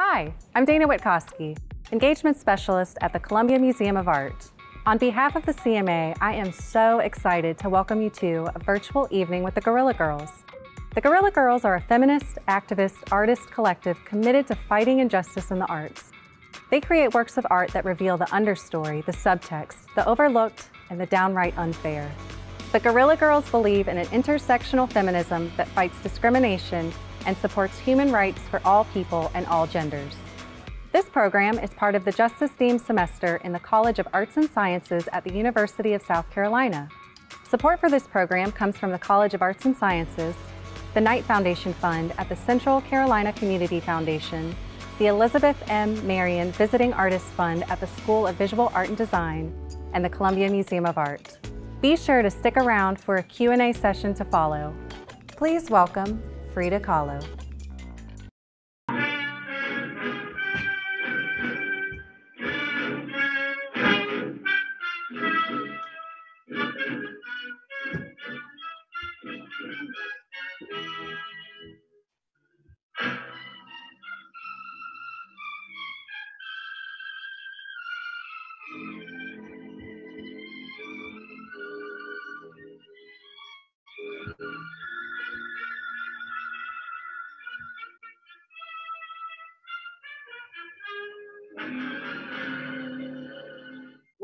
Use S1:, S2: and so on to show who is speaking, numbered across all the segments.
S1: Hi, I'm Dana Witkowski, Engagement Specialist at the Columbia Museum of Art. On behalf of the CMA, I am so excited to welcome you to a virtual evening with the Guerrilla Girls. The Guerrilla Girls are a feminist, activist, artist collective committed to fighting injustice in the arts. They create works of art that reveal the understory, the subtext, the overlooked, and the downright unfair. The Guerrilla Girls believe in an intersectional feminism that fights discrimination and supports human rights for all people and all genders. This program is part of the Justice themed semester in the College of Arts and Sciences at the University of South Carolina. Support for this program comes from the College of Arts and Sciences, the Knight Foundation Fund at the Central Carolina Community Foundation, the Elizabeth M. Marion Visiting Artists Fund at the School of Visual Art and Design, and the Columbia Museum of Art. Be sure to stick around for a Q&A session to follow. Please welcome Frida Kahlo.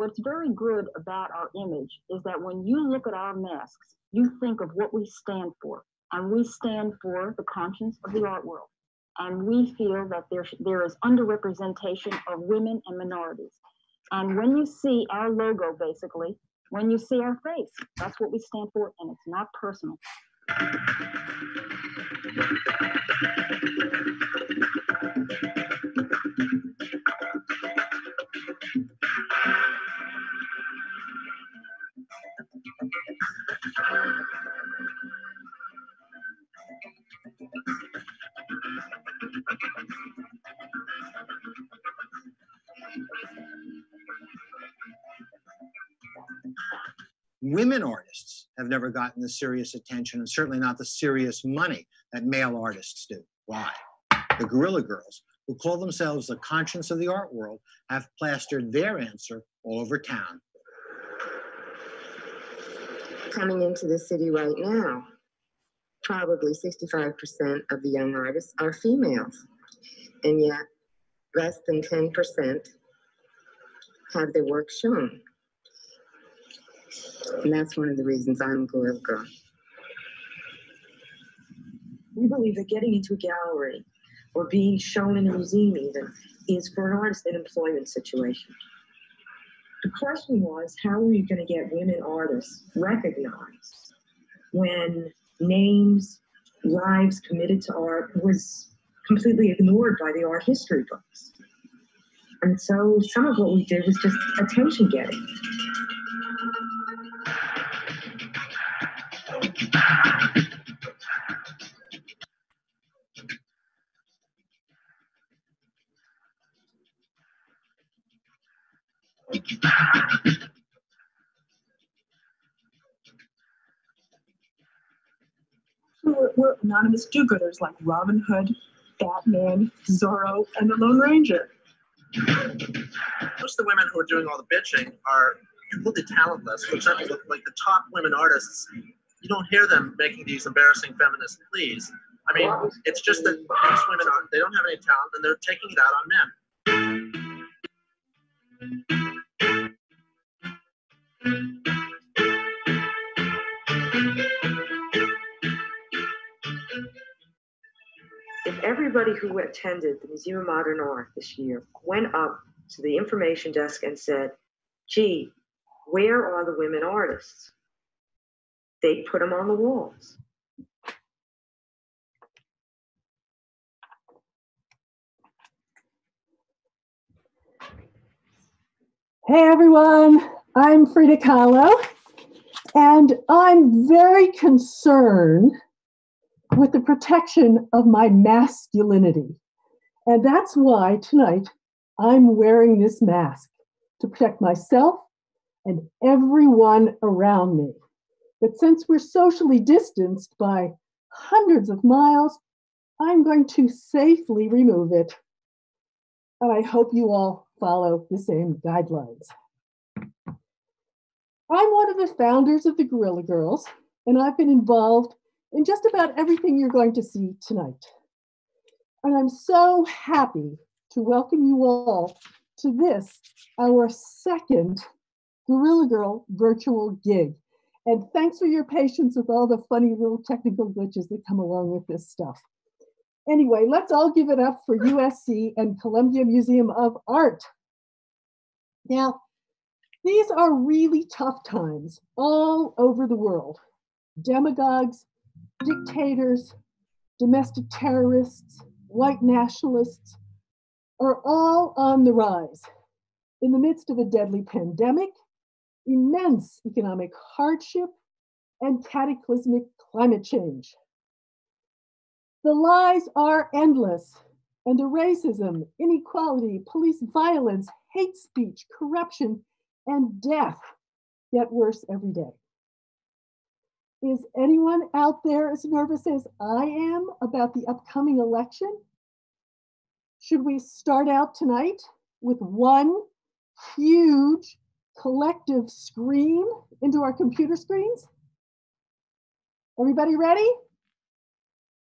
S2: What's very good about our image is that when you look at our masks, you think of what we stand for. And we stand for the conscience of the art world. And we feel that there, there is underrepresentation of women and minorities. And when you see our logo, basically, when you see our face, that's what we stand for, and it's not personal.
S3: Women artists have never gotten the serious attention and certainly not the serious money that male artists do. Why? The Guerrilla Girls, who call themselves the conscience of the art world, have plastered their answer all over town.
S4: Coming into the city right now, probably 65% of the young artists are females, and yet less than 10% have their work shown. And that's one of the reasons I'm a Guerrilla Girl.
S5: We believe that getting into a gallery or being shown in a museum even is for an artist an employment situation. The question was, how are you going to get women artists recognized when names, lives committed to art was completely ignored by the art history books? And so some of what we did was just attention getting.
S6: We're, we're anonymous do-gooders like Robin Hood, Batman, Zorro, and the Lone Ranger.
S7: Most of the women who are doing all the bitching are completely talentless. For example, like the top women artists, you don't hear them making these embarrassing feminist pleas. I mean, it's just that these women are they don't have any talent and they're taking it out on men.
S5: If everybody who attended the Museum of Modern Art this year went up to the information desk and said, gee, where are the women artists? They put them on the walls.
S8: Hey everyone, I'm Frida Kahlo, and I'm very concerned with the protection of my masculinity. And that's why tonight I'm wearing this mask to protect myself and everyone around me. But since we're socially distanced by hundreds of miles, I'm going to safely remove it. and I hope you all follow the same guidelines. I'm one of the founders of the Guerrilla Girls, and I've been involved in just about everything you're going to see tonight. And I'm so happy to welcome you all to this, our second Guerrilla Girl virtual gig. And thanks for your patience with all the funny little technical glitches that come along with this stuff. Anyway, let's all give it up for USC and Columbia Museum of Art. Now, these are really tough times all over the world. Demagogues, dictators, domestic terrorists, white nationalists are all on the rise. In the midst of a deadly pandemic, immense economic hardship, and cataclysmic climate change. The lies are endless, and the racism, inequality, police violence, hate speech, corruption, and death get worse every day. Is anyone out there as nervous as I am about the upcoming election? Should we start out tonight with one huge collective scream into our computer screens? Everybody ready?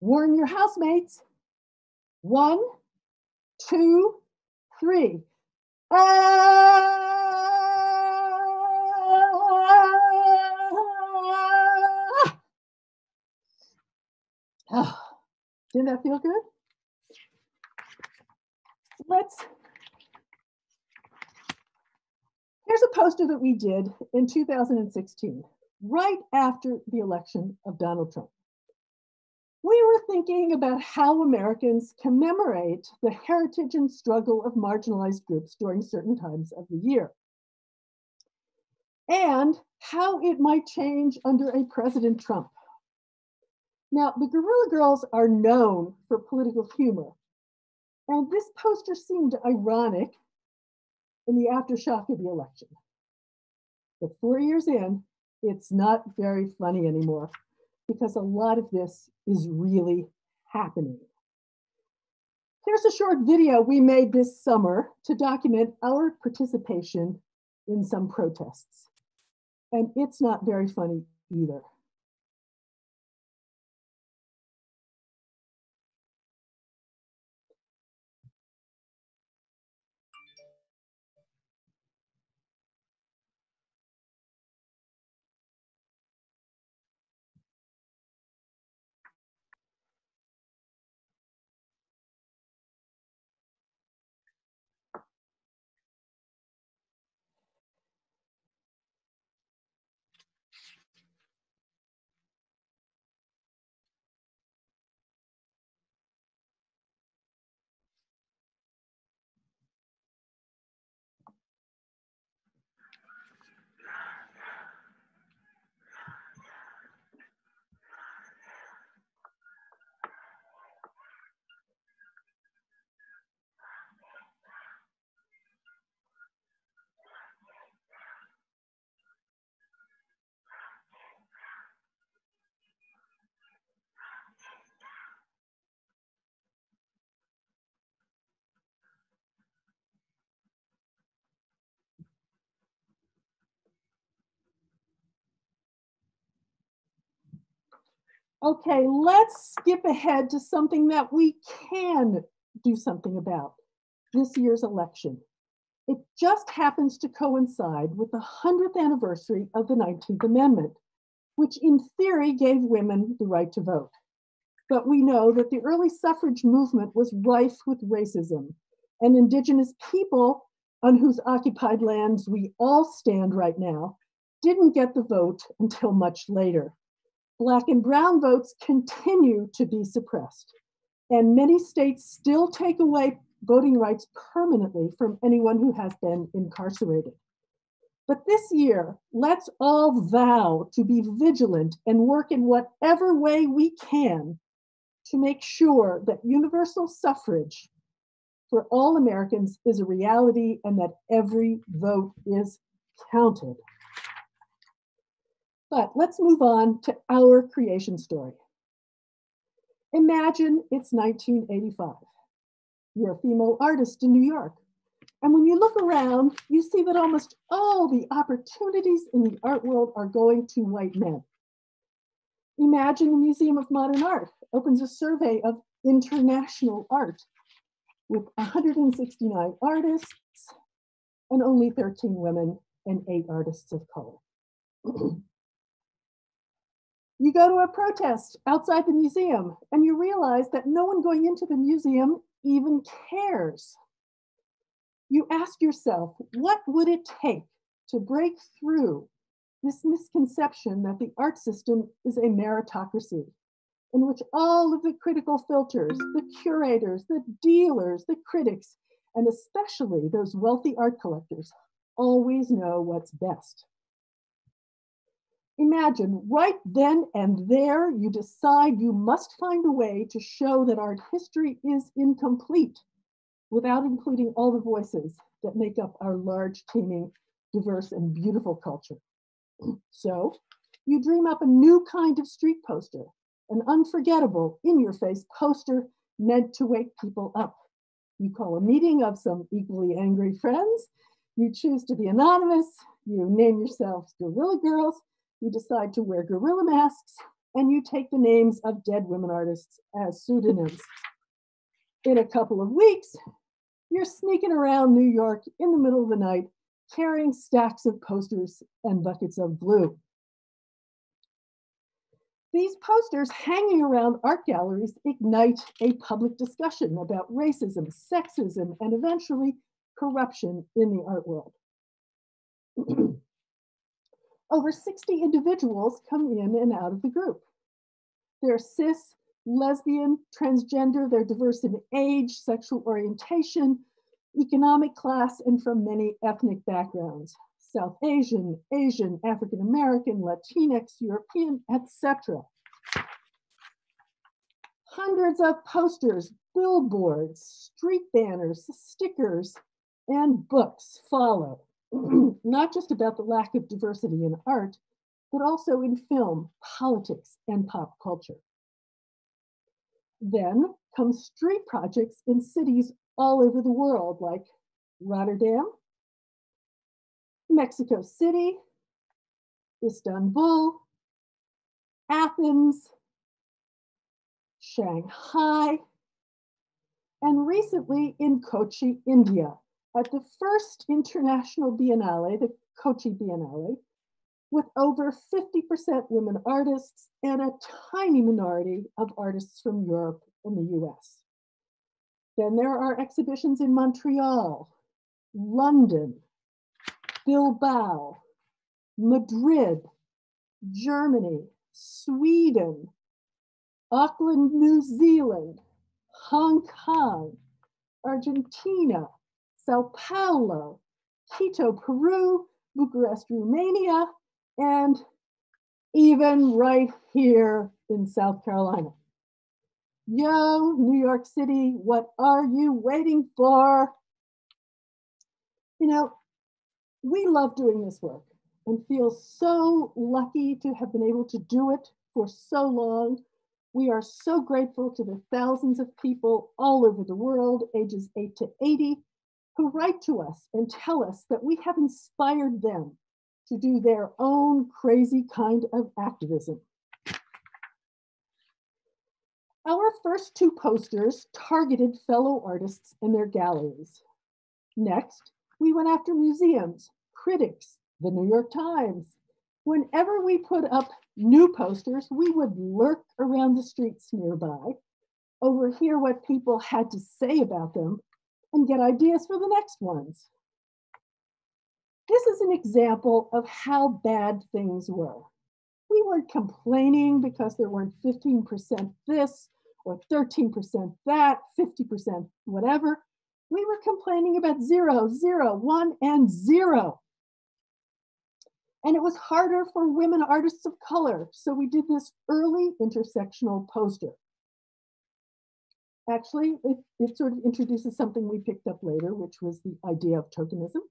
S8: Warn your housemates. One, two, three. Ah! Oh, didn't that feel good? Let's, here's a poster that we did in 2016, right after the election of Donald Trump. We were thinking about how Americans commemorate the heritage and struggle of marginalized groups during certain times of the year, and how it might change under a President Trump. Now, the Guerrilla Girls are known for political humor, and this poster seemed ironic in the aftershock of the election. But four years in, it's not very funny anymore because a lot of this is really happening. Here's a short video we made this summer to document our participation in some protests. And it's not very funny either. Okay, let's skip ahead to something that we can do something about this year's election. It just happens to coincide with the 100th anniversary of the 19th Amendment, which in theory gave women the right to vote. But we know that the early suffrage movement was rife with racism, and Indigenous people on whose occupied lands we all stand right now didn't get the vote until much later. Black and brown votes continue to be suppressed, and many states still take away voting rights permanently from anyone who has been incarcerated. But this year, let's all vow to be vigilant and work in whatever way we can to make sure that universal suffrage for all Americans is a reality and that every vote is counted. But let's move on to our creation story. Imagine it's 1985. You're a female artist in New York. And when you look around, you see that almost all the opportunities in the art world are going to white men. Imagine the Museum of Modern Art opens a survey of international art with 169 artists and only 13 women and eight artists of color. you go to a protest outside the museum and you realize that no one going into the museum even cares. You ask yourself, what would it take to break through this misconception that the art system is a meritocracy in which all of the critical filters, the curators, the dealers, the critics, and especially those wealthy art collectors always know what's best. Imagine right then and there, you decide you must find a way to show that art history is incomplete without including all the voices that make up our large, teeming, diverse, and beautiful culture. So you dream up a new kind of street poster, an unforgettable, in your face poster meant to wake people up. You call a meeting of some equally angry friends. You choose to be anonymous. You name yourselves Guerrilla Girls. You decide to wear gorilla masks and you take the names of dead women artists as pseudonyms. In a couple of weeks, you're sneaking around New York in the middle of the night carrying stacks of posters and buckets of glue. These posters hanging around art galleries ignite a public discussion about racism, sexism, and eventually corruption in the art world. Over 60 individuals come in and out of the group. They're cis, lesbian, transgender, they're diverse in age, sexual orientation, economic class, and from many ethnic backgrounds. South Asian, Asian, African American, Latinx, European, etc. Hundreds of posters, billboards, street banners, stickers, and books follow, not just about the lack of diversity in art, but also in film, politics, and pop culture. Then come street projects in cities all over the world, like Rotterdam, Mexico City, Istanbul, Athens, Shanghai, and recently in Kochi, India, at the first international biennale, the Kochi Biennale, with over 50% women artists and a tiny minority of artists from Europe and the US. Then there are exhibitions in Montreal, London, Bilbao, Madrid, Germany, Sweden, Auckland, New Zealand, Hong Kong, Argentina, Sao Paulo, Quito, Peru, Bucharest, Romania, and even right here in South Carolina. Yo, New York City, what are you waiting for? You know, we love doing this work and feel so lucky to have been able to do it for so long. We are so grateful to the thousands of people all over the world, ages 8 to 80, who write to us and tell us that we have inspired them to do their own crazy kind of activism. Our first two posters targeted fellow artists and their galleries. Next, we went after museums, critics, the New York Times. Whenever we put up new posters, we would lurk around the streets nearby, overhear what people had to say about them, and get ideas for the next ones. This is an example of how bad things were. We weren't complaining because there weren't 15% this or 13% that, 50% whatever. We were complaining about zero, zero, one, and zero. And it was harder for women artists of color. So we did this early intersectional poster. Actually, it, it sort of introduces something we picked up later, which was the idea of tokenism.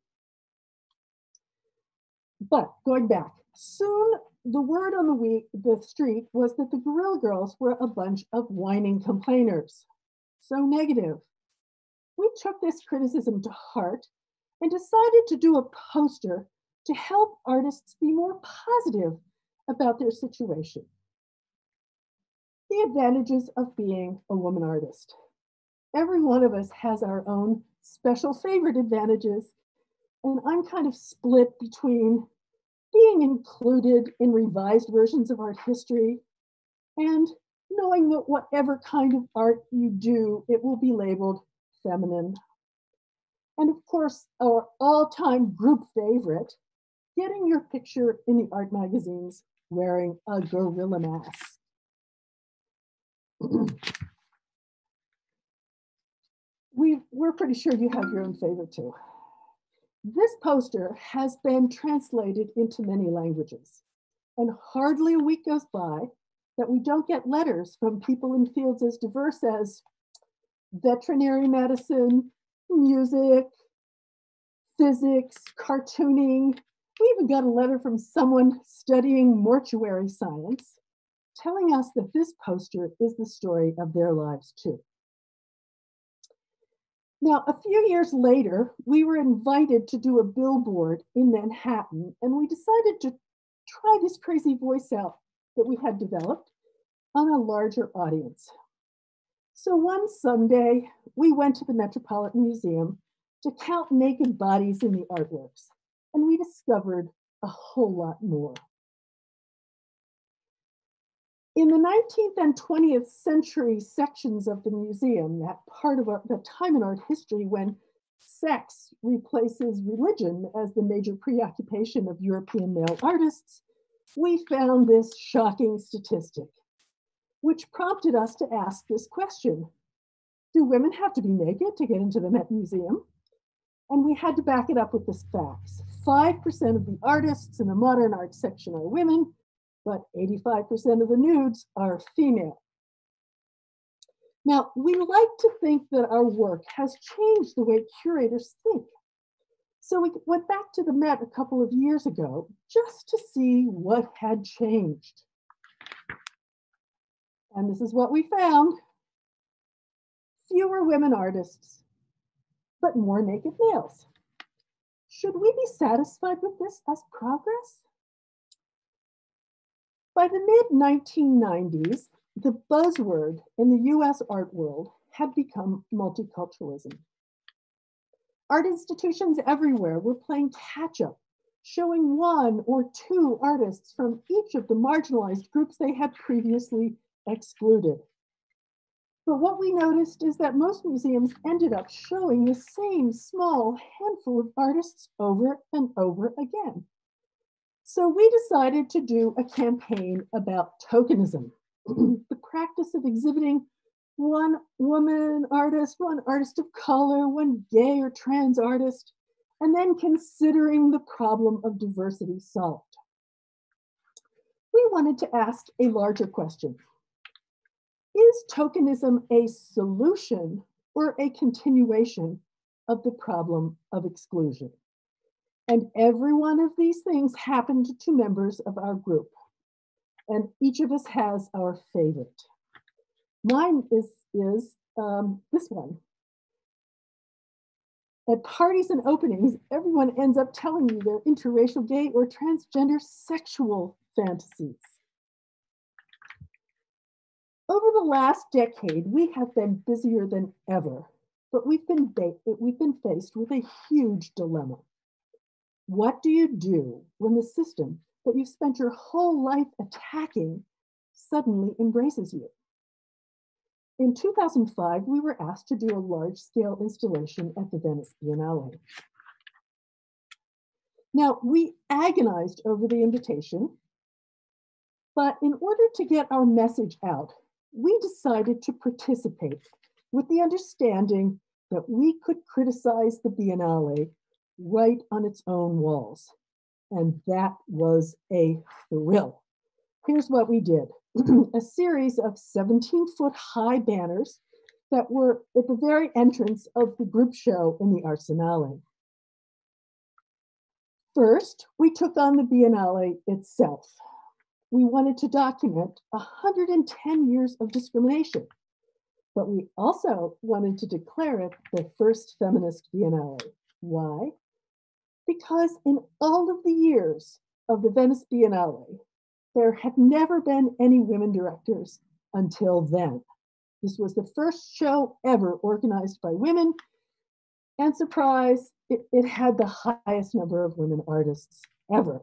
S8: But going back, soon the word on the, week, the street was that the Guerrilla Girls were a bunch of whining complainers. So negative. we took this criticism to heart and decided to do a poster to help artists be more positive about their situation. The advantages of being a woman artist. Every one of us has our own special favorite advantages, and I'm kind of split between being included in revised versions of art history and knowing that whatever kind of art you do, it will be labeled feminine. And of course, our all time group favorite, getting your picture in the art magazines wearing a gorilla mask. we, we're pretty sure you have your own favorite too. This poster has been translated into many languages, and hardly a week goes by that we don't get letters from people in fields as diverse as veterinary medicine, music, physics, cartooning. We even got a letter from someone studying mortuary science telling us that this poster is the story of their lives too. Now, a few years later, we were invited to do a billboard in Manhattan, and we decided to try this crazy voice out that we had developed on a larger audience. So one Sunday, we went to the Metropolitan Museum to count naked bodies in the artworks, and we discovered a whole lot more. In the 19th and 20th century sections of the museum, that part of our, the time in art history when sex replaces religion as the major preoccupation of European male artists, we found this shocking statistic, which prompted us to ask this question. Do women have to be naked to get into the Met Museum? And we had to back it up with this facts 5% of the artists in the modern art section are women, but 85% of the nudes are female. Now, we like to think that our work has changed the way curators think. So we went back to the Met a couple of years ago just to see what had changed. And this is what we found. Fewer women artists, but more naked males. Should we be satisfied with this as progress? By the mid 1990s, the buzzword in the US art world had become multiculturalism. Art institutions everywhere were playing catch up, showing one or two artists from each of the marginalized groups they had previously excluded. But what we noticed is that most museums ended up showing the same small handful of artists over and over again. So we decided to do a campaign about tokenism, the practice of exhibiting one woman artist, one artist of color, one gay or trans artist, and then considering the problem of diversity solved. We wanted to ask a larger question. Is tokenism a solution or a continuation of the problem of exclusion? And every one of these things happened to members of our group. And each of us has our favorite. Mine is, is um, this one. At parties and openings, everyone ends up telling you their interracial, gay, or transgender sexual fantasies. Over the last decade, we have been busier than ever, but we've been, we've been faced with a huge dilemma. What do you do when the system that you've spent your whole life attacking suddenly embraces you? In 2005, we were asked to do a large scale installation at the Venice Biennale. Now, we agonized over the invitation, but in order to get our message out, we decided to participate with the understanding that we could criticize the Biennale right on its own walls. And that was a thrill. Here's what we did a series of 17 foot high banners that were at the very entrance of the group show in the Arsenale. First, we took on the Biennale itself. We wanted to document 110 years of discrimination. but we also wanted to declare it the first feminist biennale. Why? Because in all of the years of the Venice Biennale, there had never been any women directors until then. This was the first show ever organized by women. And surprise, it, it had the highest number of women artists ever.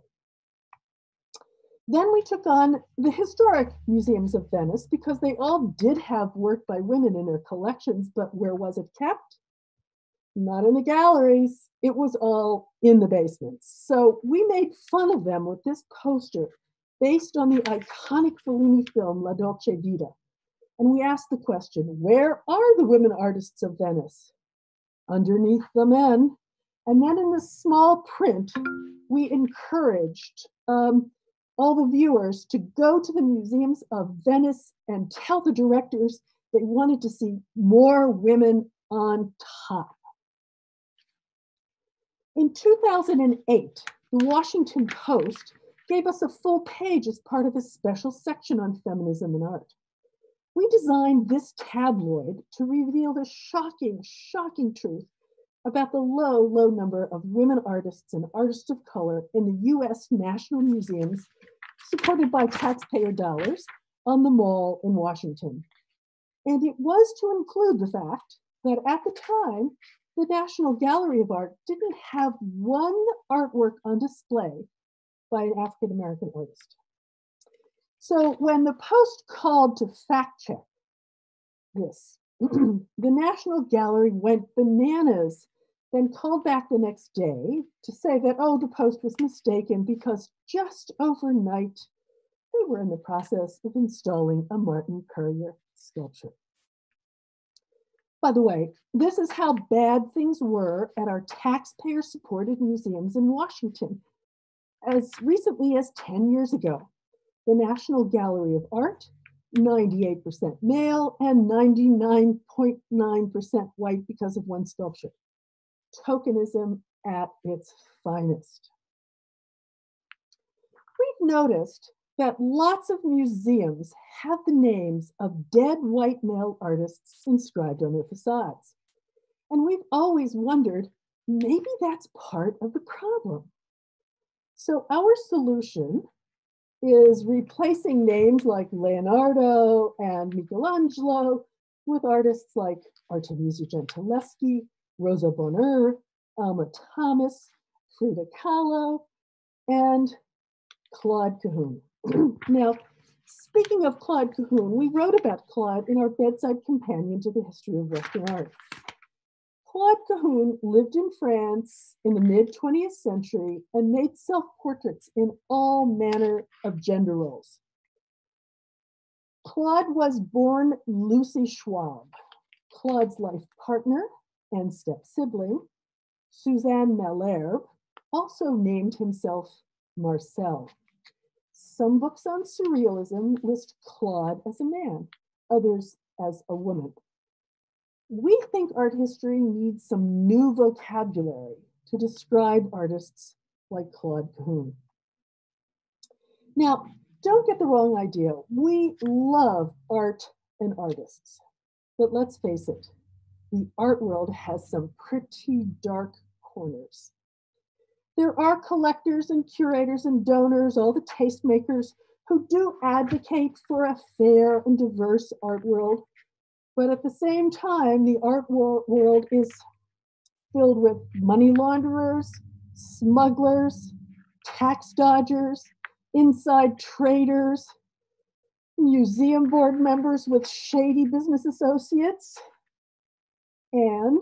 S8: Then we took on the historic museums of Venice because they all did have work by women in their collections, but where was it kept? Not in the galleries. It was all in the basements. So we made fun of them with this poster based on the iconic Fellini film La Dolce Vita. And we asked the question where are the women artists of Venice? Underneath the men. And then in the small print, we encouraged um, all the viewers to go to the museums of Venice and tell the directors they wanted to see more women on top. In 2008, the Washington Post gave us a full page as part of a special section on feminism and art. We designed this tabloid to reveal the shocking, shocking truth about the low, low number of women artists and artists of color in the US National Museums supported by taxpayer dollars on the mall in Washington. And it was to include the fact that at the time, the National Gallery of Art didn't have one artwork on display by an African American artist. So when the Post called to fact check this, the National Gallery went bananas, then called back the next day to say that, oh, the Post was mistaken because just overnight they were in the process of installing a Martin Puryear sculpture. By the way, this is how bad things were at our taxpayer supported museums in Washington. As recently as 10 years ago, the National Gallery of Art, 98% male and 99.9% white because of one sculpture. Tokenism at its finest. We've noticed that lots of museums have the names of dead white male artists inscribed on their facades. And we've always wondered maybe that's part of the problem. So, our solution is replacing names like Leonardo and Michelangelo with artists like Artemisia Gentileschi, Rosa Bonheur, Alma Thomas, Frida Kahlo, and Claude Cahun. now, speaking of Claude Cahun, we wrote about Claude in our bedside companion to the history of Western art. Claude Cahun lived in France in the mid 20th century and made self portraits in all manner of gender roles. Claude was born Lucy Schwob, Claude's life partner and step sibling. Suzanne Malherbe also named himself Marcel. Some books on surrealism list Claude as a man, others as a woman. We think art history needs some new vocabulary to describe artists like Claude Cahun. Now, don't get the wrong idea. We love art and artists. But let's face it, the art world has some pretty dark corners. There are collectors and curators and donors, all the tastemakers who do advocate for a fair and diverse art world. But at the same time, the art wor- world is filled with money launderers, smugglers, tax dodgers, inside traders, museum board members with shady business associates, and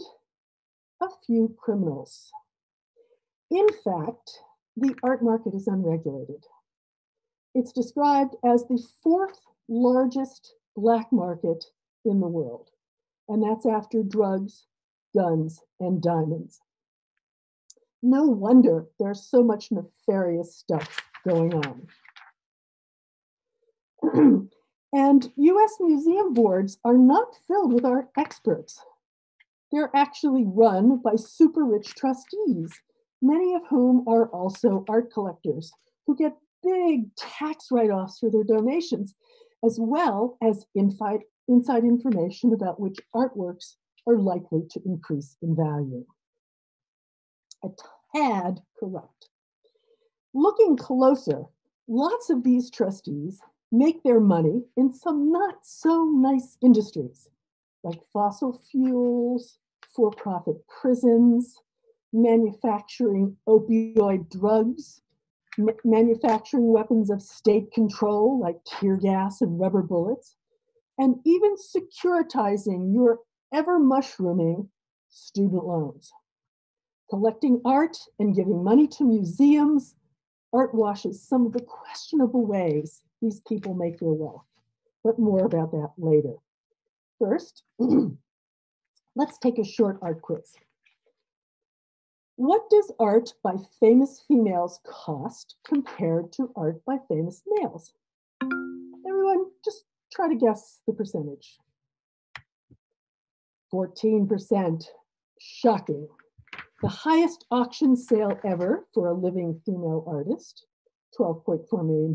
S8: a few criminals. In fact, the art market is unregulated. It's described as the fourth largest black market in the world, and that's after drugs, guns, and diamonds. No wonder there's so much nefarious stuff going on. and US museum boards are not filled with art experts. They're actually run by super rich trustees many of whom are also art collectors who get big tax write offs for their donations, as well as inside information about which artworks are likely to increase in value. A tad corrupt. Looking closer, lots of these trustees make their money in some not so nice industries like fossil fuels, for profit prisons, manufacturing opioid drugs, manufacturing weapons of state control like tear gas and rubber bullets, and even securitizing your ever mushrooming student loans. Collecting art and giving money to museums, art washes some of the questionable ways these people make their wealth. But more about that later. First, let's take a short art quiz. What does art by famous females cost compared to art by famous males? Everyone, just try to guess the percentage. 14%. Shocking. The highest auction sale ever for a living female artist, $12.4 million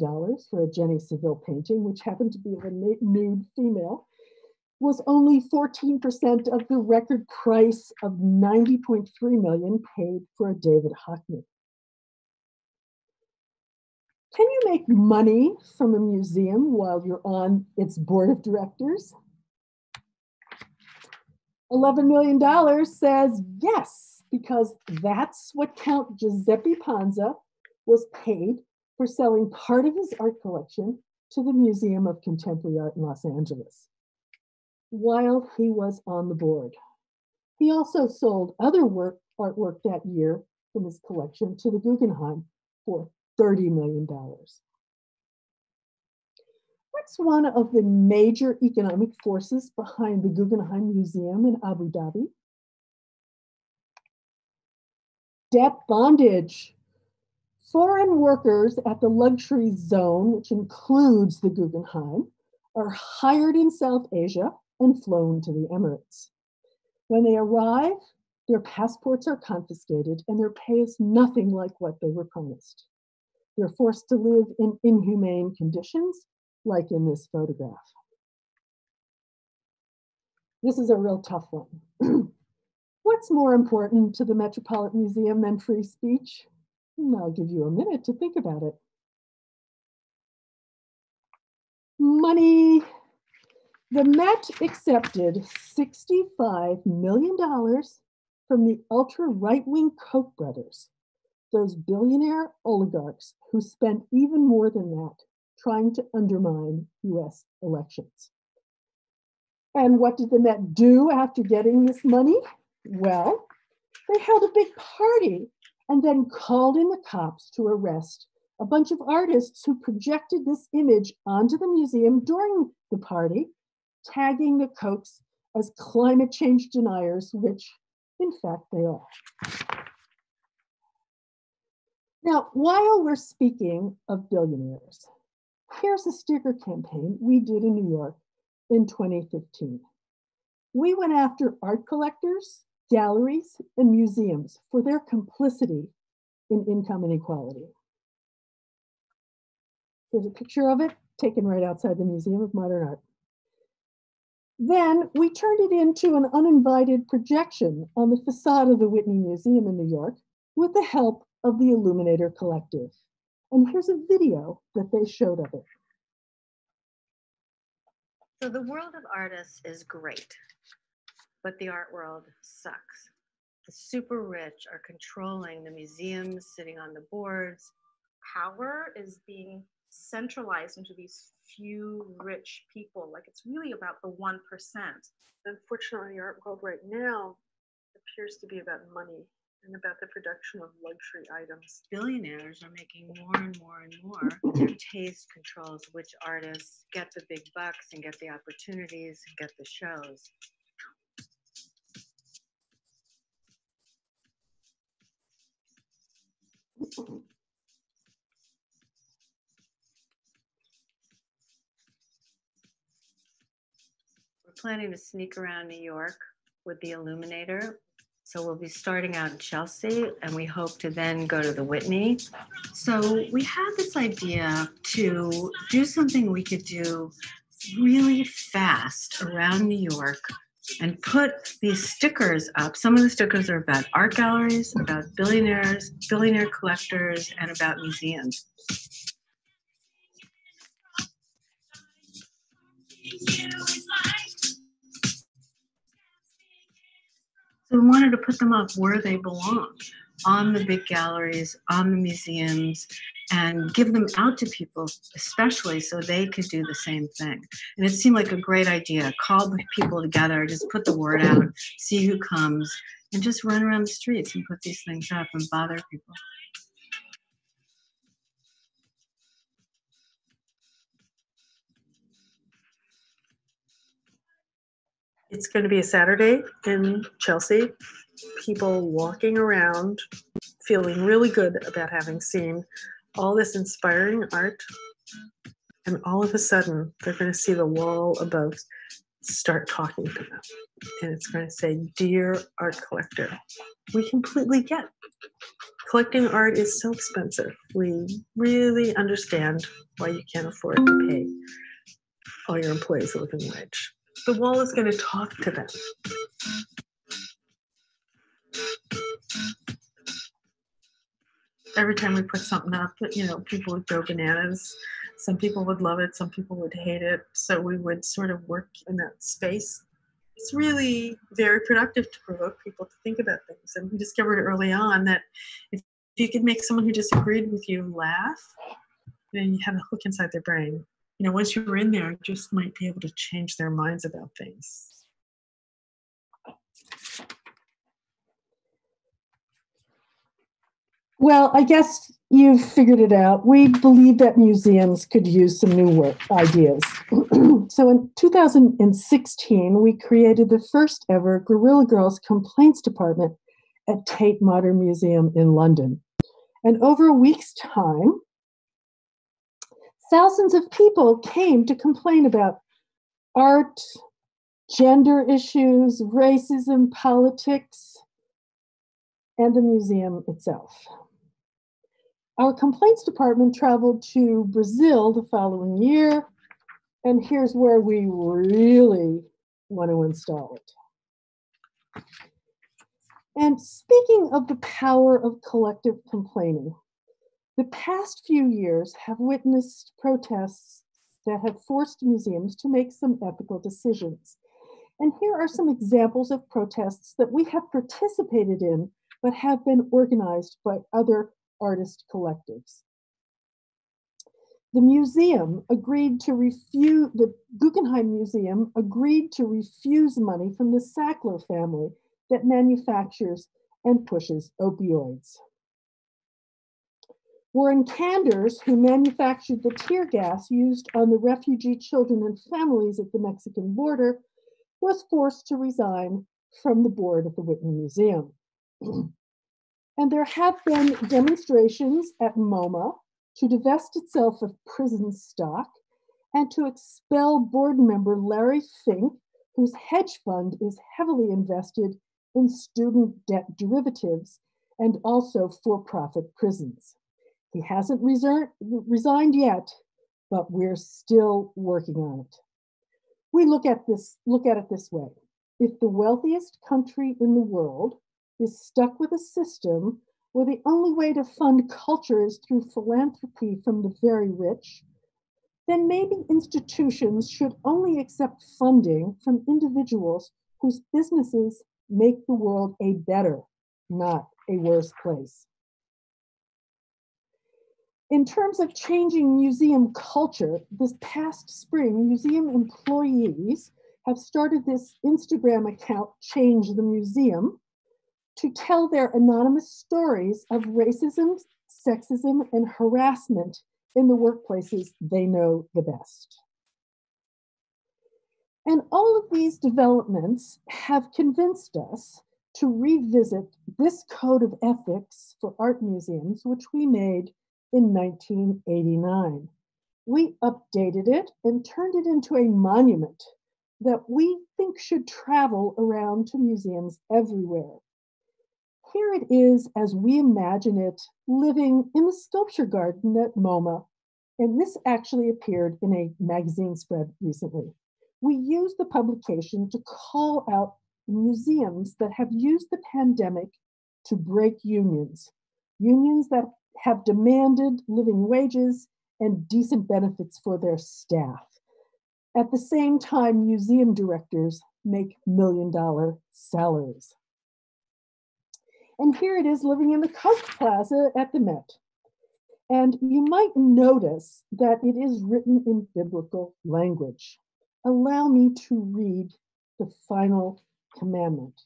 S8: for a Jenny Saville painting, which happened to be a nude female, was only 14% of the record price of 90.3 million paid for a David Hockney. Can you make money from a museum while you're on its board of directors? $11 million says yes, because that's what Count Giuseppe Panza was paid for selling part of his art collection to the Museum of Contemporary Art in Los Angeles while he was on the board. He also sold other work, artwork that year from his collection to the Guggenheim for $30 million. What's one of the major economic forces behind the Guggenheim Museum in Abu Dhabi? Debt bondage. Foreign workers at the luxury zone, which includes the Guggenheim, are hired in South Asia and flown to the Emirates. When they arrive, their passports are confiscated and their pay is nothing like what they were promised. They're forced to live in inhumane conditions, like in this photograph. This is a real tough one. What's more important to the Metropolitan Museum than free speech? I'll give you a minute to think about it. Money the Met accepted $65 million from the ultra right wing Koch brothers, those billionaire oligarchs who spent even more than that trying to undermine US elections. And what did the Met do after getting this money? Well, they held a big party and then called in the cops to arrest a bunch of artists who projected this image onto the museum during the party tagging the Kochs as climate change deniers, which in fact they are. Now, while we're speaking of billionaires, here's a sticker campaign we did in New York in 2015. We went after art collectors, galleries, and museums for their complicity in income inequality. Here's a picture of it taken right outside the Museum of Modern Art. Then we turned it into an uninvited projection on the facade of the Whitney Museum in New York with the help of the Illuminator Collective. And here's a video that they showed of it.
S9: So the world of artists is great, but the art world sucks. The super rich are controlling the museums, sitting on the boards. Power is being centralized into these few rich people. Like it's really about the 1%.
S6: Unfortunately, the art world right now appears to be about money and about the production of luxury items.
S9: Billionaires are making more and more and more. Their taste controls which artists get the big bucks and get the opportunities and get the shows. planning to sneak around New York with the Illuminator. So we'll be starting out in Chelsea and we hope to then go to the Whitney. So we had this idea to do something we could do
S10: really fast around New York and put these stickers up. Some of the stickers are about art galleries, about billionaires, billionaire collectors, and about museums. So we wanted to put them up where they belong on the big galleries, on the museums, and give them out to people, especially so they could do the same thing. And it seemed like a great idea. Call people together, just put the word out, see who comes, and just run around the streets and put these things up and bother people.
S6: It's going to be a Saturday in Chelsea. People walking around feeling really good about having seen all this inspiring art. And all of a sudden, they're going to see the wall above start talking to them. And it's going to say, Dear art collector, we completely get collecting art is so expensive. We really understand why you can't afford to pay all your employees a living wage the wall is going to talk to them. Every time we put something up, you know, people would go bananas. Some people would love it, some people would hate it. So we would sort of work in that space. It's really very productive to provoke people to think about things. And we discovered early on that if you could make someone who disagreed with you laugh, then you have a hook inside their brain you know, once you're in there, just might be able to change their minds about things.
S8: Well, I guess you've figured it out. We believe that museums could use some new work ideas. so in 2016, we created the first ever Guerrilla Girls Complaints Department at Tate Modern Museum in London. And over a week's time, thousands of people came to complain about art, gender issues, racism, politics, and the museum itself. Our complaints department traveled to Brazil the following year, and here's where we really want to install it. And speaking of the power of collective complaining, the past few years have witnessed protests that have forced museums to make some ethical decisions. And here are some examples of protests that we have participated in, but have been organized by other artist collectives. The museum agreed to refuse, the Guggenheim Museum agreed to refuse money from the Sackler family that manufactures and pushes opioids. Warren Kanders, who manufactured the tear gas used on the refugee children and families at the Mexican border, was forced to resign from the board of the Whitney Museum. and there have been demonstrations at MoMA to divest itself of prison stock and to expel board member Larry Fink, whose hedge fund is heavily invested in student debt derivatives and also for profit prisons. He hasn't resigned yet, but we're still working on it. We look at this look at it this way. If the wealthiest country in the world is stuck with a system where the only way to fund culture is through philanthropy from the very rich, then maybe institutions should only accept funding from individuals whose businesses make the world a better, not a worse place. In terms of changing museum culture, this past spring, museum employees have started this Instagram account, Change the Museum, to tell their anonymous stories of racism, sexism, and harassment in the workplaces they know the best. And all of these developments have convinced us to revisit this code of ethics for art museums, which we made in 1989. We updated it and turned it into a monument that we think should travel around to museums everywhere. Here it is as we imagine it living in the sculpture garden at MoMA and this actually appeared in a magazine spread recently. We use the publication to call out museums that have used the pandemic to break unions, unions that have demanded living wages and decent benefits for their staff. At the same time, museum directors make million dollar salaries. And here it is living in the Koch Plaza at the Met. And you might notice that it is written in biblical language. Allow me to read the final commandment.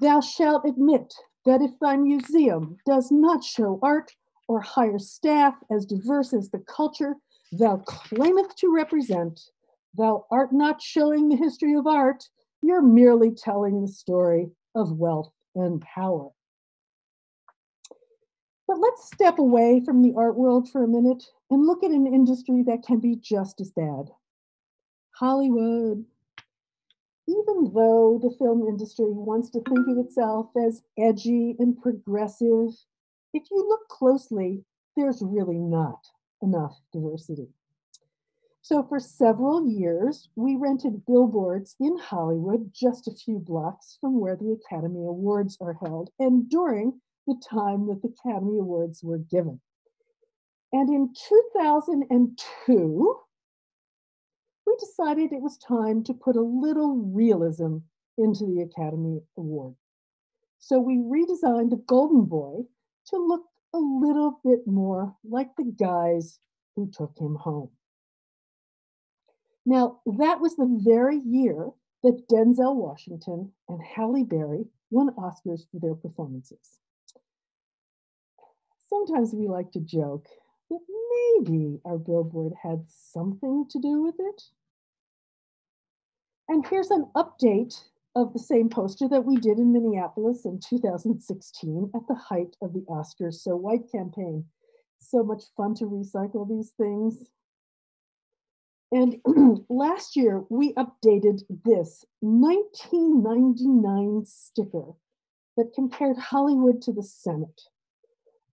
S8: Thou shalt admit that if thy museum does not show art or hire staff as diverse as the culture thou claimeth to represent, thou art not showing the history of art, you're merely telling the story of wealth and power. But let's step away from the art world for a minute and look at an industry that can be just as bad Hollywood. Even though the film industry wants to think of itself as edgy and progressive, if you look closely, there's really not enough diversity. So for several years, we rented billboards in Hollywood, just a few blocks from where the Academy Awards are held, and during the time that the Academy Awards were given. And in 2002, we decided it was time to put a little realism into the Academy Award. So we redesigned the Golden Boy to look a little bit more like the guys who took him home. Now, that was the very year that Denzel Washington and Halle Berry won Oscars for their performances. Sometimes we like to joke that maybe our billboard had something to do with it. And here's an update of the same poster that we did in Minneapolis in 2016 at the height of the Oscars So White campaign. So much fun to recycle these things. And last year, we updated this 1999 sticker that compared Hollywood to the Senate,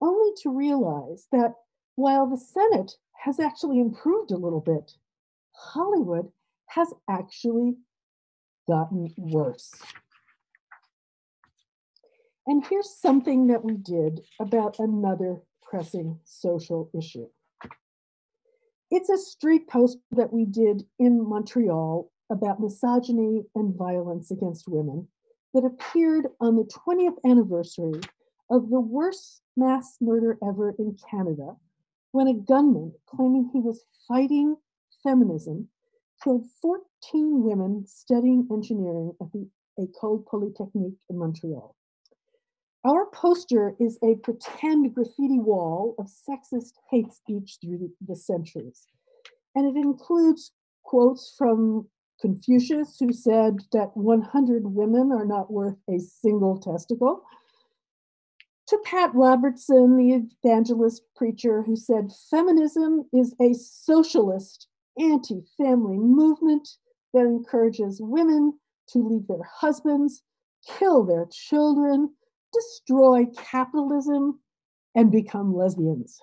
S8: only to realize that while the Senate has actually improved a little bit, Hollywood has actually gotten worse. And here's something that we did about another pressing social issue. It's a street post that we did in Montreal about misogyny and violence against women that appeared on the 20th anniversary of the worst mass murder ever in Canada when a gunman claiming he was fighting feminism killed 14 women studying engineering at the École Polytechnique in Montreal. Our poster is a pretend graffiti wall of sexist hate speech through the centuries. And it includes quotes from Confucius, who said that 100 women are not worth a single testicle, to Pat Robertson, the evangelist preacher, who said feminism is a socialist anti family movement that encourages women to leave their husbands, kill their children, destroy capitalism, and become lesbians.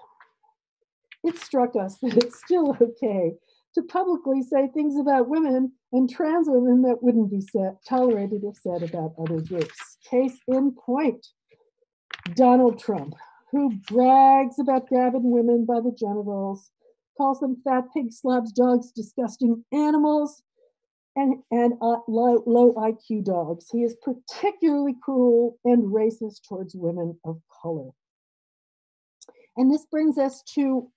S8: It struck us that it's still okay to publicly say things about women and trans women that wouldn't be said, tolerated if said about other groups. Case in point Donald Trump, who brags about grabbing women by the genitals, calls them fat pig slobs, dogs, disgusting animals, and, and uh, low, low IQ dogs. He is particularly cruel and racist towards women of color. And this brings us to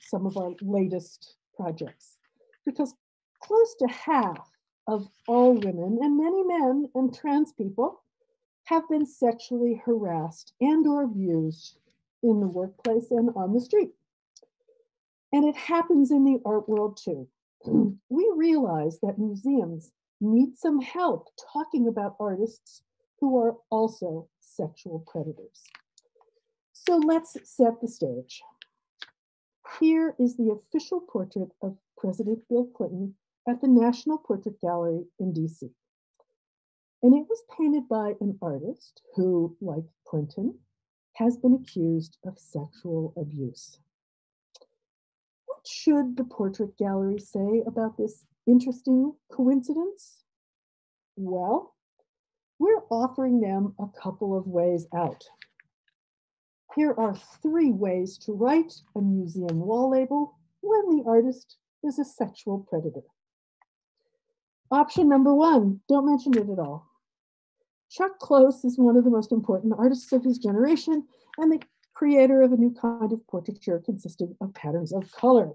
S8: some of our latest projects, because close to half of all women and many men and trans people have been sexually harassed and or abused in the workplace and on the street. And it happens in the art world too. we realize that museums need some help talking about artists who are also sexual predators. So let's set the stage. Here is the official portrait of President Bill Clinton at the National Portrait Gallery in DC. And it was painted by an artist who, like Clinton, has been accused of sexual abuse. Should the portrait gallery say about this interesting coincidence? Well, we're offering them a couple of ways out. Here are three ways to write a museum wall label when the artist is a sexual predator. Option number one, don't mention it at all. Chuck Close is one of the most important artists of his generation and the creator of a new kind of portraiture consisting of patterns of color.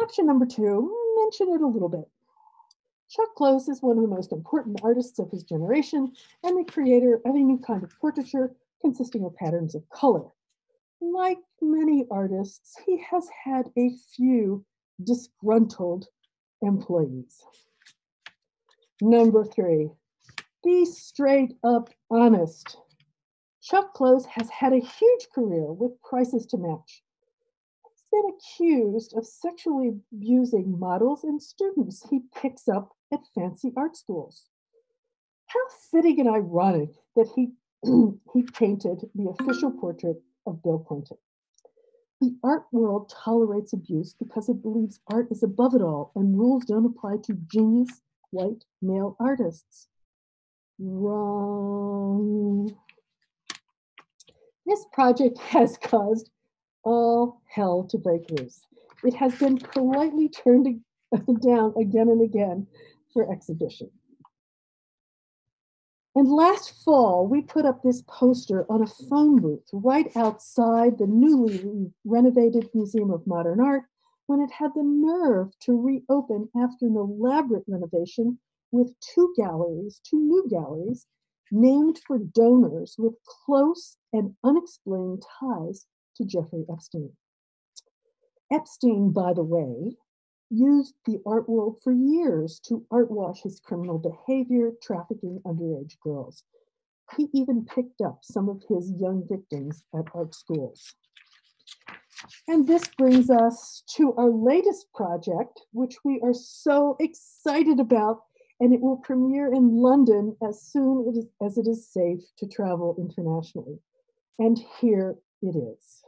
S8: Option number two, mention it a little bit. Chuck Close is one of the most important artists of his generation and the creator of a new kind of portraiture consisting of patterns of color. Like many artists, he has had a few disgruntled employees. Number three, be straight up honest. Chuck Close has had a huge career with prices to match. He's been accused of sexually abusing models and students he picks up at fancy art schools. How fitting and ironic that he, he painted the official portrait of Bill Clinton. The art world tolerates abuse because it believes art is above it all and rules don't apply to genius white male artists. Wrong. This project has caused all hell to break loose. It has been politely turned down again and again for exhibition. And last fall, we put up this poster on a phone booth right outside the newly renovated Museum of Modern Art when it had the nerve to reopen after an elaborate renovation with two galleries, two new galleries, named for donors with close and unexplained ties to Jeffrey Epstein. Epstein, by the way, used the art world for years to art wash his criminal behavior, trafficking underage girls. He even picked up some of his young victims at art schools. And this brings us to our latest project, which we are so excited about, and it will premiere in London as soon as it is safe to travel internationally. And here it is.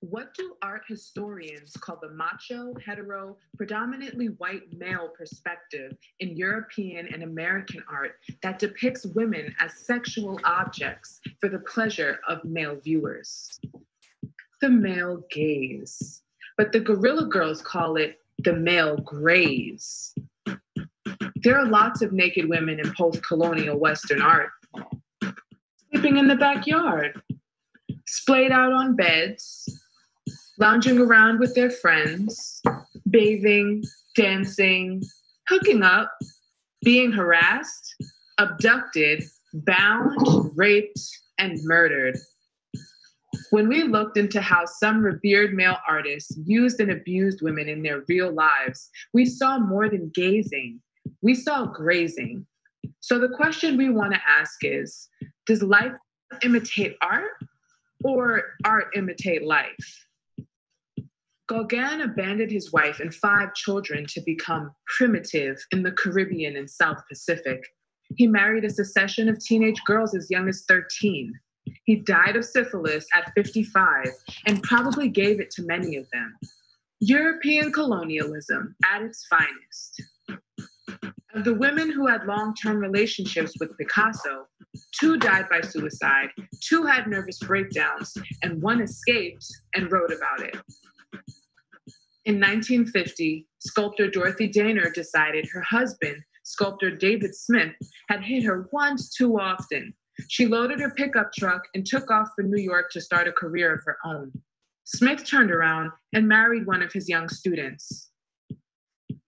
S11: What do art historians call the macho, hetero, predominantly white male perspective in European and American art that depicts women as sexual objects for the pleasure of male viewers? The male gaze. But the Guerrilla Girls call it the male graze. There are lots of naked women in post colonial Western art, sleeping in the backyard, splayed out on beds, lounging around with their friends, bathing, dancing, hooking up, being harassed, abducted, bound, raped, and murdered. When we looked into how some revered male artists used and abused women in their real lives, we saw more than gazing, we saw grazing. So the question we want to ask is Does life imitate art or art imitate life? Gauguin abandoned his wife and five children to become primitive in the Caribbean and South Pacific. He married a succession of teenage girls as young as 13. He died of syphilis at 55 and probably gave it to many of them. European colonialism at its finest. Of the women who had long term relationships with Picasso, two died by suicide, two had nervous breakdowns, and one escaped and wrote about it. In 1950, sculptor Dorothy Dehner decided her husband, sculptor David Smith, had hit her once too often. She loaded her pickup truck and took off for New York to start a career of her own. Smith turned around and married one of his young students.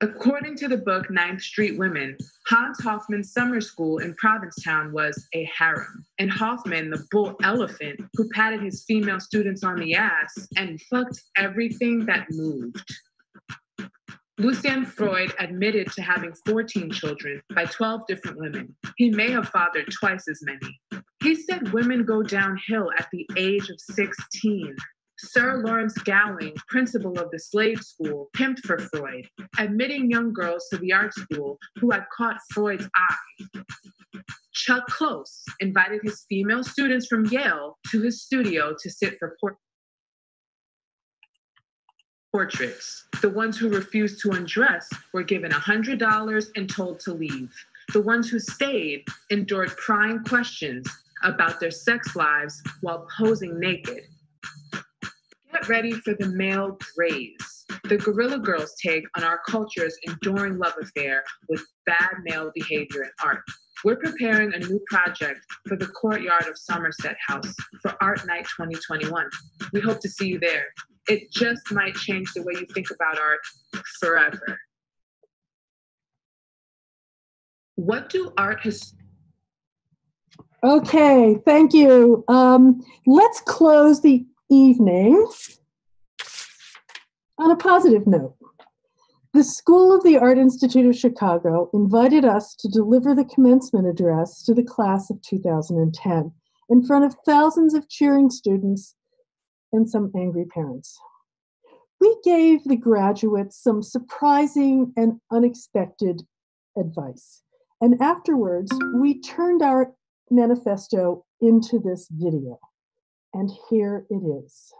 S11: According to the book Ninth Street Women, Hans Hofmann's summer school in Provincetown was a harem. And Hoffman, the bull elephant, who patted his female students on the ass and fucked everything that moved. Lucian Freud admitted to having 14 children by 12 different women. He may have fathered twice as many. He said women go downhill at the age of 16. Sir Lawrence Gowing, principal of the Slade school, pimped for Freud, admitting young girls to the art school who had caught Freud's eye. Chuck Close invited his female students from Yale to his studio to sit for por- portraits. The ones who refused to undress were given $100 and told to leave. The ones who stayed endured prying questions about their sex lives while posing naked. Get ready for the male graze, the Guerrilla Girls take on our culture's enduring love affair with bad male behavior in art. We're preparing a new project for the courtyard of Somerset House for Art Night 2021. We hope to see you there. It just might change the way you think about art forever. What do art has
S8: Okay, thank you. Um, let's close the evening on a positive note. The School of the Art Institute of Chicago invited us to deliver the commencement address to the class of 2010 in front of thousands of cheering students and some angry parents. We gave the graduates some surprising and unexpected advice. And afterwards, we turned our manifesto into this video. And here it is.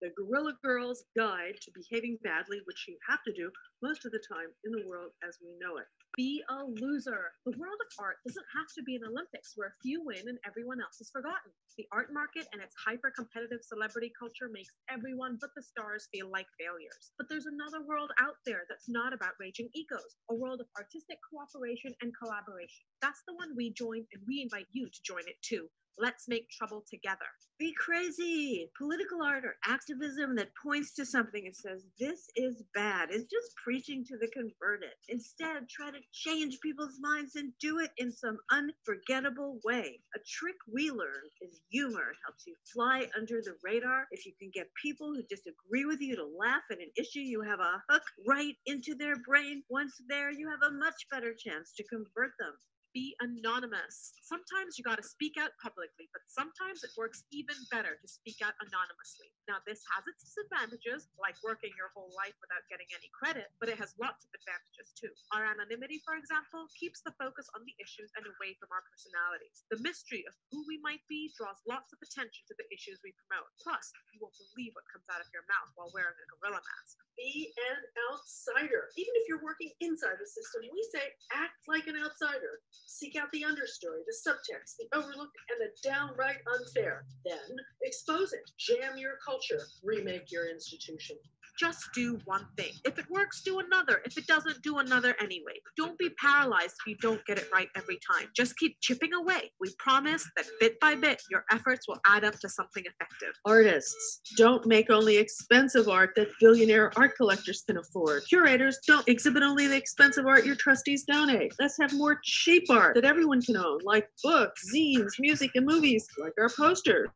S6: The Guerrilla Girls Guide to Behaving Badly, which you have to do most of the time in the world as we know it.
S12: Be a loser. The world of art doesn't have to be an Olympics where a few win and everyone else is forgotten. The art market and its hyper competitive celebrity culture makes everyone but the stars feel like failures. But there's another world out there that's not about raging egos, a world of artistic cooperation and collaboration. That's the one we join, and we invite you to join it too. Let's make trouble together.
S10: Be crazy. Political art or activism that points to something and says, this is bad, is just preaching to the converted. Instead, try to change people's minds and do it in some unforgettable way. A trick we learned is humor helps you fly under the radar. If you can get people who disagree with you to laugh at an issue, you have a hook right into their brain. Once there, you have a much better chance to convert them
S12: be anonymous. Sometimes you got to speak out publicly, but sometimes it works even better to speak out anonymously. Now, this has its disadvantages, like working your whole life without getting any credit, but it has lots of advantages too. Our anonymity, for example, keeps the focus on the issues and away from our personalities. The mystery of who we might be draws lots of attention to the issues we promote. Plus, you won't believe what comes out of your mouth while wearing a gorilla mask.
S6: Be an outsider. Even if you're working inside the system, we say act like an outsider. Seek out the understory, the subtext, the overlooked, and the downright unfair. Then expose it. Jam your culture. Remake your institution.
S12: Just do one thing. If it works, do another. If it doesn't, do another anyway. Don't be paralyzed if you don't get it right every time. Just keep chipping away. We promise that bit by bit, your efforts will add up to something effective.
S6: Artists, don't make only expensive art that billionaire art collectors can afford. Curators, don't exhibit only the expensive art your trustees donate. Let's have more cheap art that everyone can own, like books, zines, music, and movies, like our posters.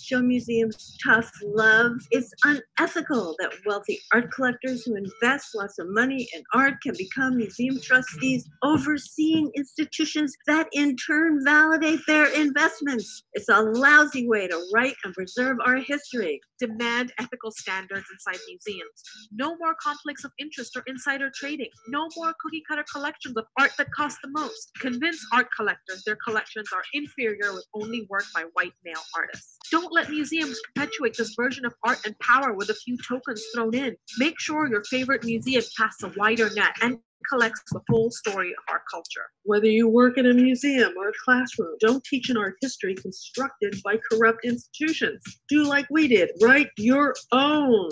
S10: Show museums tough love. It's unethical that wealthy art collectors who invest lots of money in art can become museum trustees, overseeing institutions that in turn validate their investments. It's a lousy way to write and preserve our history.
S12: Demand ethical standards inside museums. No more conflicts of interest or insider trading. No more cookie cutter collections of art that cost the most. Convince art collectors their collections are inferior with only work by white male artists. Don't let museums perpetuate this version of art and power with a few tokens thrown in. Make sure your favorite museum casts a wider net and collects the whole story of our culture.
S6: Whether you work in a museum or a classroom, don't teach an art history constructed by corrupt institutions. Do like we did, write your own.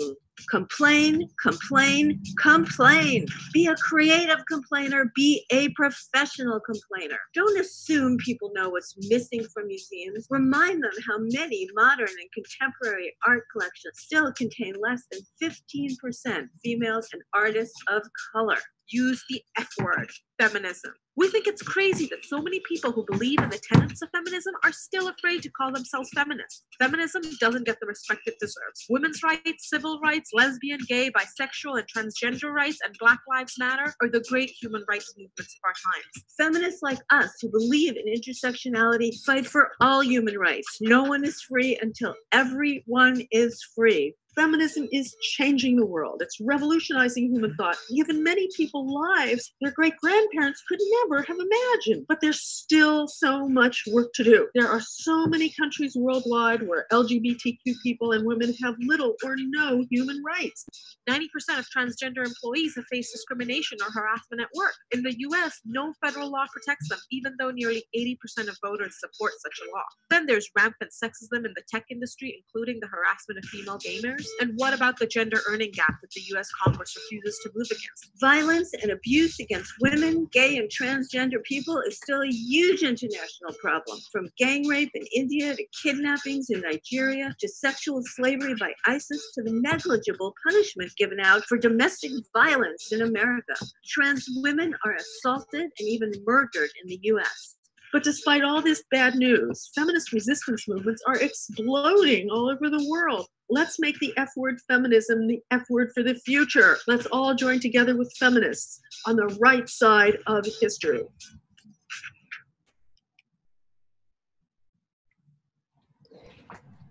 S10: Complain, complain, complain. Be a creative complainer, be a professional complainer. Don't assume people know what's missing from museums. Remind them how many modern and contemporary art collections still contain less than 15% females and artists of color.
S12: Use the F word, feminism. We think it's crazy that so many people who believe in the tenets of feminism are still afraid to call themselves feminists. Feminism doesn't get the respect it deserves. Women's rights, civil rights, lesbian, gay, bisexual, and transgender rights, and Black Lives Matter are the great human rights movements of our times.
S10: Feminists like us who believe in intersectionality fight for all human rights. No one is free until everyone is free. Feminism is changing the world. It's revolutionizing human thought, giving many people lives their great grandparents could never have imagined. But there's still so much work to do. There are so many countries worldwide where LGBTQ people and women have little or no human rights.
S12: 90% of transgender employees have faced discrimination or harassment at work. In the US, no federal law protects them, even though nearly 80% of voters support such a law. Then there's rampant sexism in the tech industry, including the harassment of female gamers. And what about the gender earning gap that the US Congress refuses to move against?
S10: Violence and abuse against women, gay, and transgender people is still a huge international problem. From gang rape in India to kidnappings in Nigeria to sexual slavery by ISIS to the negligible punishment given out for domestic violence in America. Trans women are assaulted and even murdered in the US.
S6: But despite all this bad news, feminist resistance movements are exploding all over the world. Let's make the F word feminism the F word for the future. Let's all join together with feminists on the right side of history.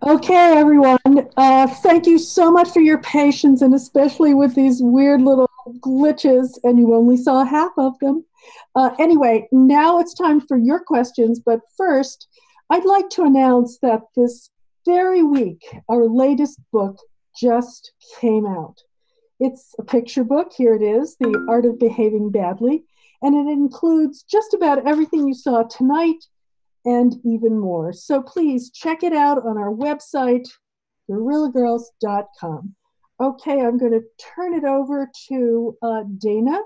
S8: Okay, everyone. Uh, thank you so much for your patience, and especially with these weird little glitches, and you only saw half of them. Uh, anyway, now it's time for your questions, but first, I'd like to announce that this very week, our latest book just came out. It's a picture book. Here it is The Art of Behaving Badly. And it includes just about everything you saw tonight and even more. So please check it out on our website, guerrillagirls.com. Okay, I'm going to turn it over to uh, Dana,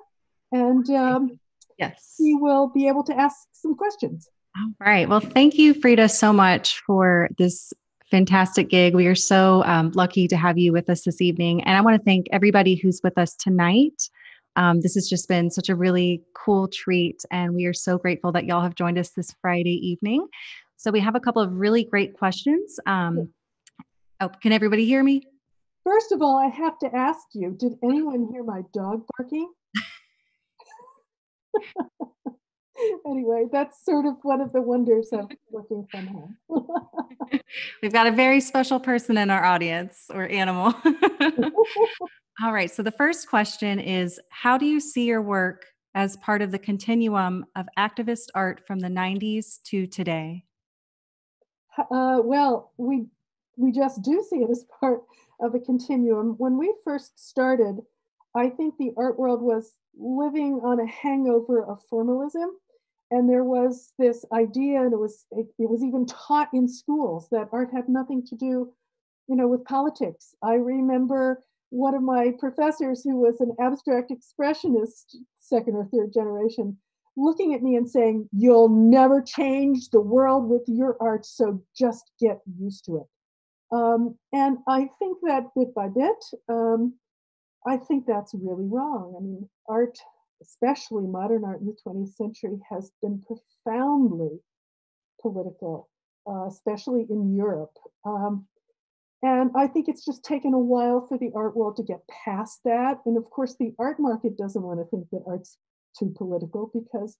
S8: and um,
S1: yes,
S8: she will be able to ask some questions.
S1: All right. Well, thank you, Frida, so much for this fantastic gig. We are so um, lucky to have you with us this evening. And I want to thank everybody who's with us tonight. Um, this has just been such a really cool treat. And we are so grateful that y'all have joined us this Friday evening. So we have a couple of really great questions. Um, oh, can everybody hear me?
S8: First of all, I have to ask you did anyone hear my dog barking? anyway, that's sort of one of the wonders of working from home.
S1: We've got a very special person in our audience or animal. All right. So the first question is How do you see your work as part of the continuum of activist art from the 90s to today?
S8: Uh, well, we we just do see it as part of a continuum. When we first started, I think the art world was living on a hangover of formalism. And there was this idea and it was it, it, was even taught in schools that art had nothing to do you know with politics. I remember one of my professors who was an abstract expressionist second or third generation looking at me and saying you'll never change the world with your art so just get used to it um, and i think that bit by bit um, i think that's really wrong i mean art especially modern art in the 20th century, has been profoundly political, uh, especially in Europe. Um, and I think it's just taken a while for the art world to get past that. And of course, the art market doesn't want to think that art's too political because,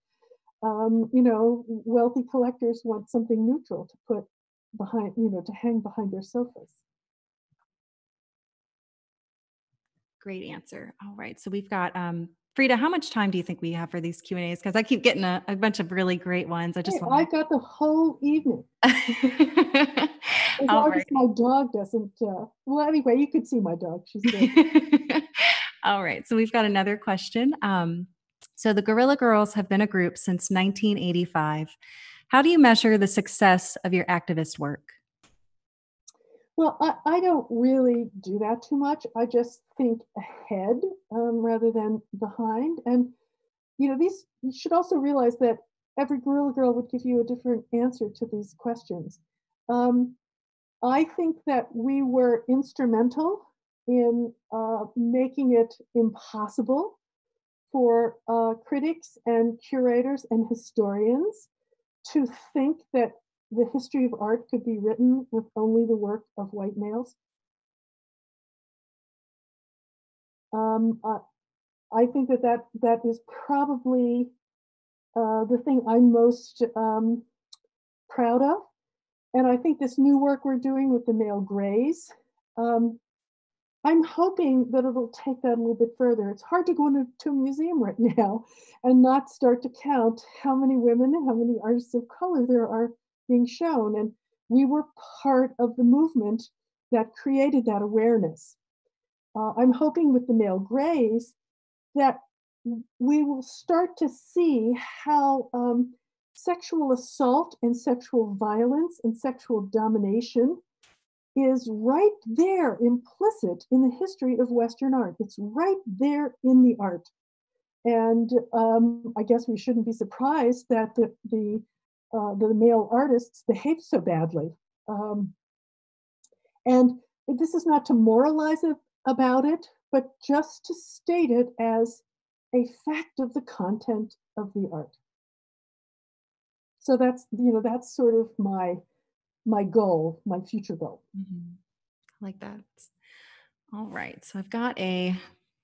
S8: um, you know, wealthy collectors want something neutral to put behind, you know, to hang behind their sofas.
S1: Great answer. All right. So we've got um, Frida, how much time do you think we have for these Q and A's? Because I keep getting a, a, bunch of really great ones. I just
S8: hey,
S1: want.
S8: I got the whole evening. as long right. as my dog doesn't. Uh, well, anyway, you could see my dog. She's good.
S1: All right, so we've got another question. Um, so the Guerrilla Girls have been a group since 1985. How do you measure the success of your activist work?
S8: Well, I, I, don't really do that too much. I just think ahead um, rather than behind. And, you know, these, you should also realize that every Guerrilla Girl would give you a different answer to these questions. Um, I think that we were instrumental in uh, making it impossible for uh, critics and curators and historians to think that the history of art could be written with only the work of white males. Um, uh, I think that that, that is probably uh, the thing I'm most um, proud of. And I think this new work we're doing with the male graze, um, I'm hoping that it'll take that a little bit further. It's hard to go into a museum right now and not start to count how many women and how many artists of color there are being shown. And we were part of the movement that created that awareness. Uh, I'm hoping with the male graze that we will start to see how um, sexual assault and sexual violence and sexual domination is right there implicit in the history of Western art. It's right there in the art. And um, I guess we shouldn't be surprised that the, the, uh, the male artists behave so badly. Um, and this is not to moralize about it, but just to state it as a fact of the content of the art. So that's, you know, that's sort of my my goal, my future goal.
S1: Mm-hmm. I like that. All right. So I've got a,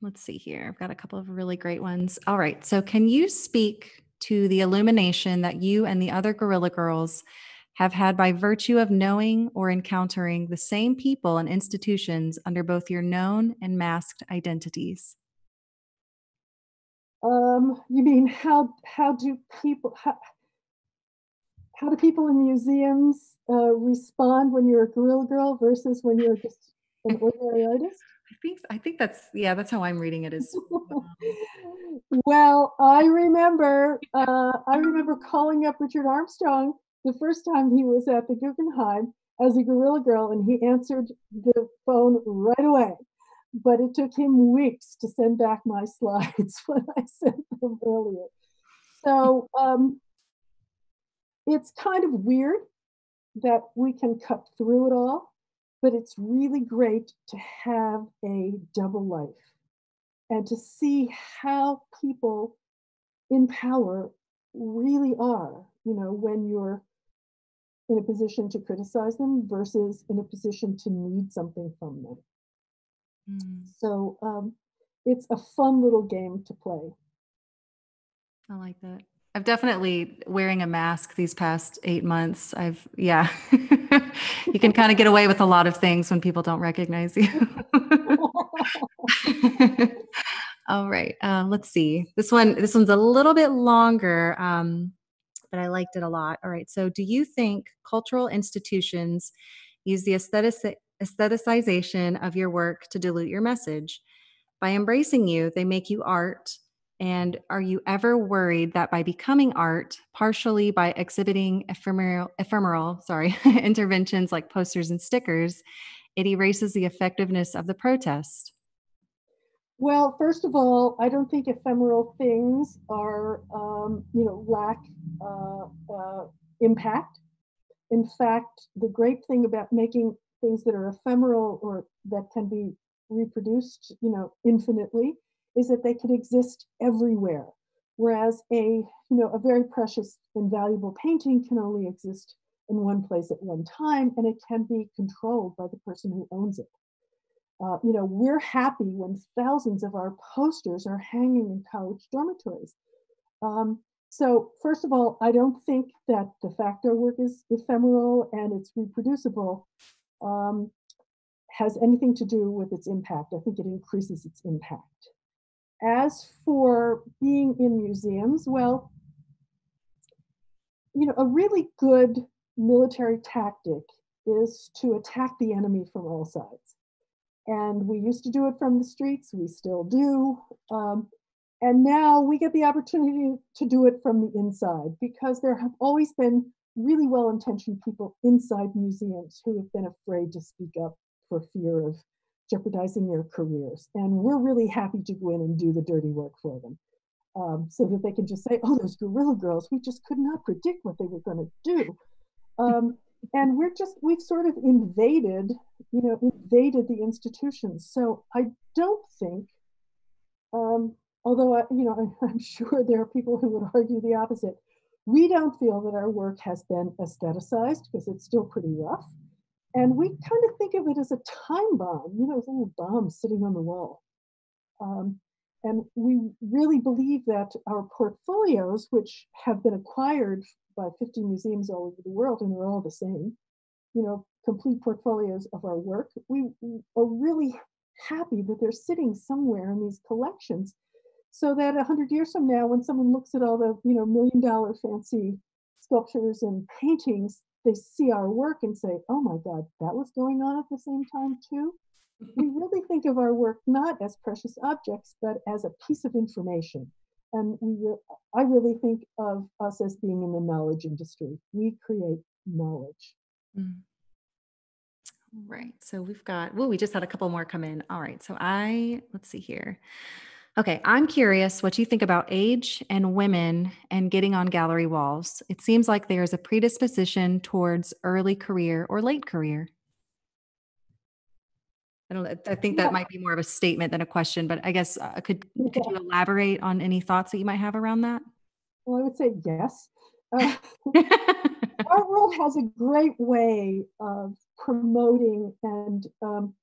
S1: let's see here. I've got a couple of really great ones. All right. So can you speak to the illumination that you and the other Guerrilla Girls have had by virtue of knowing or encountering the same people and institutions under both your known and masked identities?
S8: Um, you mean how how do people how, how do people in museums uh, respond when you're a guerrilla girl versus when you're just an ordinary artist?
S1: I think I think that's yeah, that's how I'm reading it as
S8: well. I remember uh, I remember calling up Richard Armstrong the first time he was at the Guggenheim as a guerrilla girl, and he answered the phone right away. But it took him weeks to send back my slides when I sent them earlier. So um, it's kind of weird that we can cut through it all, but it's really great to have a double life and to see how people in power really are, you know, when you're in a position to criticize them versus in a position to need something from them. Mm. So um, it's a fun little game to play.
S1: I like that. I've definitely wearing a mask these past eight months. I've, yeah, you can kind of get away with a lot of things when people don't recognize you. All right, uh, let's see. This one, this one's a little bit longer, um, but I liked it a lot. All right, so do you think cultural institutions use the aesthetic, aestheticization of your work to dilute your message? By embracing you, they make you art and are you ever worried that by becoming art, partially by exhibiting ephemeral, ephemeral sorry, interventions like posters and stickers, it erases the effectiveness of the protest?
S8: Well, first of all, I don't think ephemeral things are, um, you know, lack uh, uh, impact. In fact, the great thing about making things that are ephemeral or that can be reproduced, you know, infinitely is that they can exist everywhere. Whereas a, you know, a very precious and valuable painting can only exist in one place at one time, and it can be controlled by the person who owns it. Uh, you know, we're happy when thousands of our posters are hanging in college dormitories. Um, so, first of all, I don't think that the fact our work is ephemeral and it's reproducible um, has anything to do with its impact. I think it increases its impact. As for being in museums, well, you know, a really good military tactic is to attack the enemy from all sides. And we used to do it from the streets, we still do. Um, and now we get the opportunity to do it from the inside because there have always been really well intentioned people inside museums who have been afraid to speak up for fear of jeopardizing their careers. And we're really happy to go in and do the dirty work for them um, so that they can just say, oh, those guerrilla girls, we just could not predict what they were going to do. Um, and we're just, we've sort of invaded, you know, invaded the institutions. So I don't think, um, although I, you know I'm sure there are people who would argue the opposite. We don't feel that our work has been aestheticized because it's still pretty rough. And we kind of think of it as a time bomb, you know, a little bomb sitting on the wall. Um, and we really believe that our portfolios, which have been acquired by 50 museums all over the world, and they're all the same, you know, complete portfolios of our work, we are really happy that they're sitting somewhere in these collections so that 100 years from now when someone looks at all the you know million dollar fancy sculptures and paintings they see our work and say oh my god that was going on at the same time too we really think of our work not as precious objects but as a piece of information and we re- i really think of us as being in the knowledge industry we create knowledge
S1: mm. Right. So we've got, well, we just had a couple more come in. All right. So I, let's see here. Okay. I'm curious what you think about age and women and getting on gallery walls. It seems like there's a predisposition towards early career or late career. I don't I think that might be more of a statement than a question, but I guess uh, could could you elaborate on any thoughts that you might have around that?
S8: Well, I would say yes. Uh, art world has a great way of promoting and um,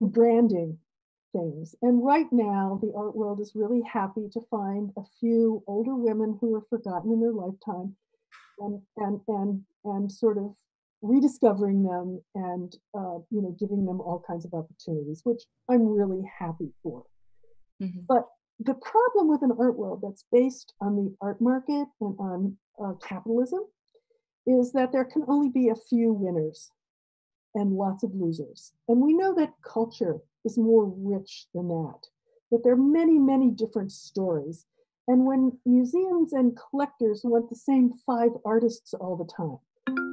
S8: branding things. And right now, the art world is really happy to find a few older women who were forgotten in their lifetime and, and, and, and sort of rediscovering them and uh, you know giving them all kinds of opportunities which i'm really happy for mm-hmm. but the problem with an art world that's based on the art market and on uh, capitalism is that there can only be a few winners and lots of losers. And we know that culture is more rich than that, that there are many, many different stories. And when museums and collectors want the same five artists all the time,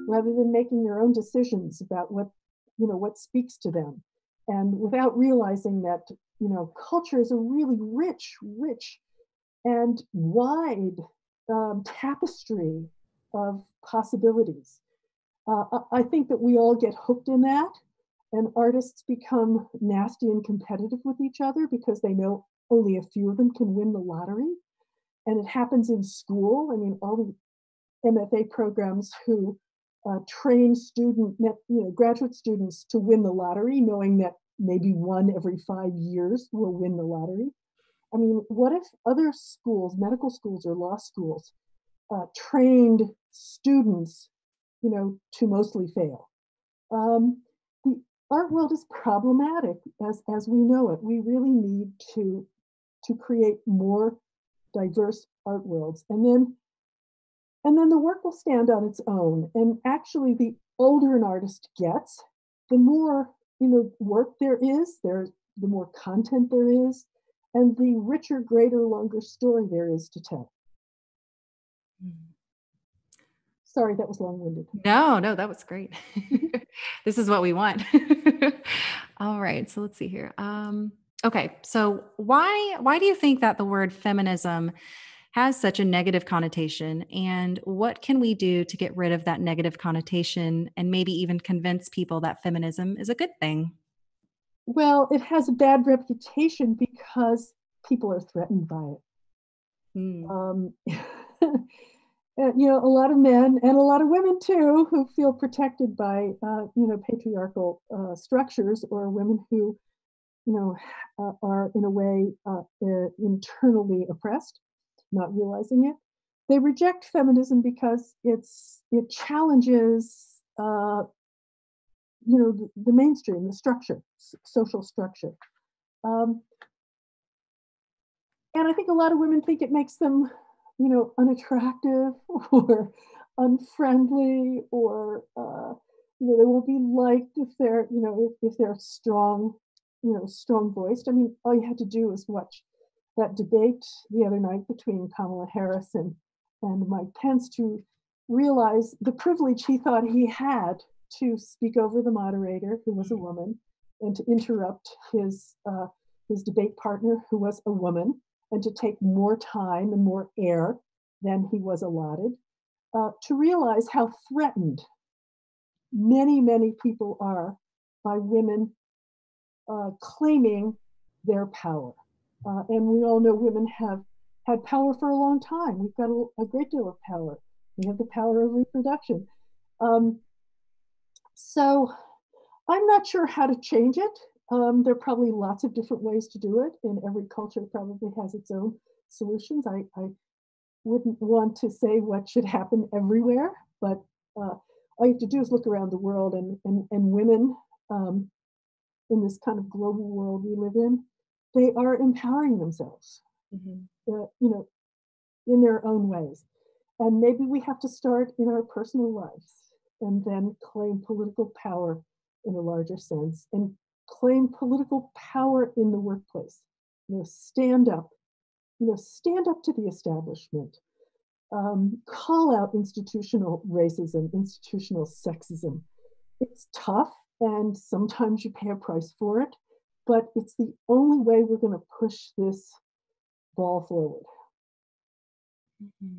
S8: rather than making their own decisions about what, you know, what speaks to them, and without realizing that, you know, culture is a really rich, rich and wide um, tapestry of possibilities. Uh, I think that we all get hooked in that, and artists become nasty and competitive with each other because they know only a few of them can win the lottery. And it happens in school. I mean, all the MFA programs who uh, train student, you know, graduate students to win the lottery, knowing that maybe one every five years will win the lottery. I mean, what if other schools, medical schools or law schools, uh, trained students, you know, to mostly fail. Um, the art world is problematic as, as we know it. We really need to, to create more diverse art worlds. And then, and then the work will stand on its own. And actually, the older an artist gets, the more you know work there is, there the more content there is, and the richer, greater, longer story there is to tell. Mm. Sorry, that was long winded.
S1: No, no, that was great. this is what we want. All right, so let's see here. Um, okay, so why why do you think that the word feminism has such a negative connotation, and what can we do to get rid of that negative connotation, and maybe even convince people that feminism is a good thing?
S8: Well, it has a bad reputation because people are threatened by it. Mm. Um, uh, you know, a lot of men and a lot of women too who feel protected by, uh, you know, patriarchal uh, structures or women who, you know, uh, are in a way uh, uh, internally oppressed, not realizing it. They reject feminism because it's it challenges, you know, the, the, mainstream, the structure, social structure. Um, and I think a lot of women think it makes them you know, unattractive or unfriendly or, uh, you know, they won't be liked if they're, you know, if, if they're strong, you know, strong voiced. I mean, all you had to do was watch that debate the other night between Kamala Harris and, and Mike Pence to realize the privilege he thought he had to speak over the moderator, who was a woman, and to interrupt his uh, his debate partner, who was a woman, and to take more time and more air than he was allotted, uh, to realize how threatened many, many people are by women uh, claiming their power. Uh, and we all know women have had power for a long time. We've got a, a great deal of power. We have the power of reproduction. Um, so I'm not sure how to change it. Um, there are probably lots of different ways to do it, and every culture probably has its own solutions. I, I wouldn't want to say what should happen everywhere, but uh, all you have to do is look around the world, and and, and women um, in this kind of global world we live in, they are empowering themselves, mm-hmm. uh, you know, in their own ways. And maybe we have to start in our personal lives and then claim political power in a larger sense and claim political power in the workplace. You know, stand up, you know, stand up to the establishment. Um, call out institutional racism, institutional sexism. It's tough, and sometimes you pay a price for it, but it's the only way we're going to push this ball forward.
S1: Mm-hmm.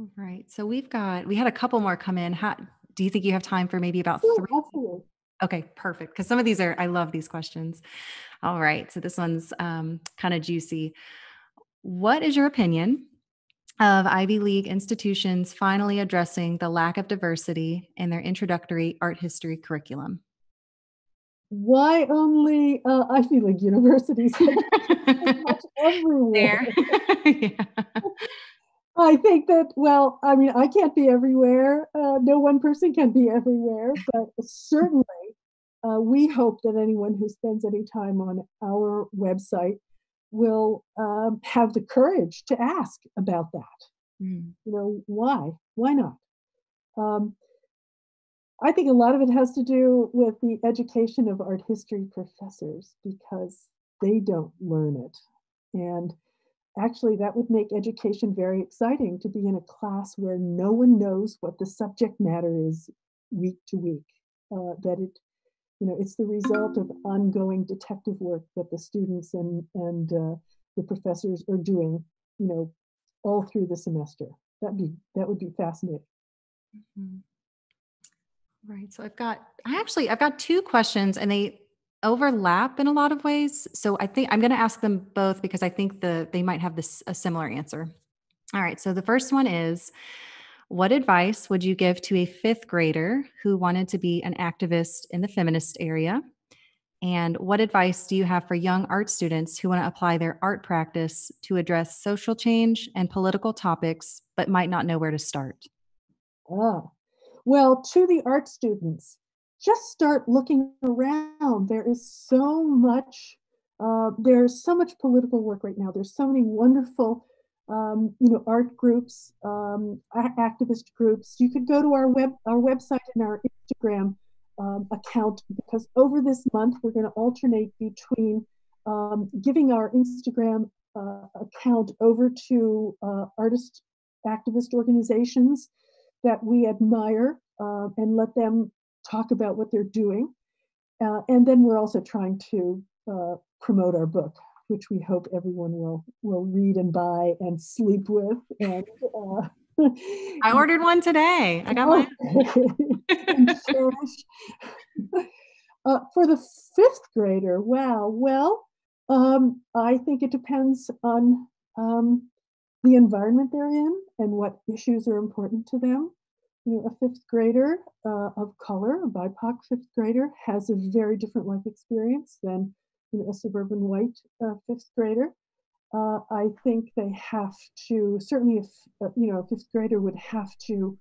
S1: All right. So we've got we had a couple more come in. How do you think you have time for maybe about
S8: three? Absolutely.
S1: Okay, perfect. Because some of these are I love these questions. All right. So this one's um, kind of juicy. What is your opinion of Ivy League institutions finally addressing the lack of diversity in their introductory art history curriculum?
S8: Why only uh, Ivy League universities? everywhere. yeah. I think that, well, I mean, I can't be everywhere. Uh, no one person can be everywhere, but certainly uh, we hope that anyone who spends any time on our website will um, have the courage to ask about that. Mm. You know, why? Why not? Um, I think a lot of it has to do with the education of art history professors because they don't learn it. And actually that would make education very exciting to be in a class where no one knows what the subject matter is week to week. Uh, that it you know it's the result of ongoing detective work that the students and and uh, the professors are doing you know all through the semester. That'd be that would be fascinating. Mm-hmm.
S1: right so i've got i actually i've got two questions and they overlap in a lot of ways. So I think I'm going to ask them both because I think the they might have this a similar answer. All right. So the first one is what advice would you give to a 5th grader who wanted to be an activist in the feminist area? And what advice do you have for young art students who want to apply their art practice to address social change and political topics but might not know where to start?
S8: Ah, well, to the art students, just start looking around. There is so much, uh, there's so much political work right now. There's so many wonderful, um, you know, art groups, um, activist groups. You could go to our web, our website and our Instagram um, account because over this month we're going to alternate between um, giving our Instagram uh, account over to uh, artist activist organizations that we admire uh, and let them talk about what they're doing. Uh, and then we're also trying to uh, promote our book, which we hope everyone will will read and buy and sleep with. And uh,
S1: I ordered one today. I got mine.
S8: uh, for the fifth grader, wow. Well, um, I think it depends on um, the environment they're in and what issues are important to them you know, a fifth grader uh, of color, a BIPOC fifth grader, has a very different life experience than you know, a suburban white uh, fifth grader. Uh, I think they have to certainly, if uh, you know, a fifth grader would have to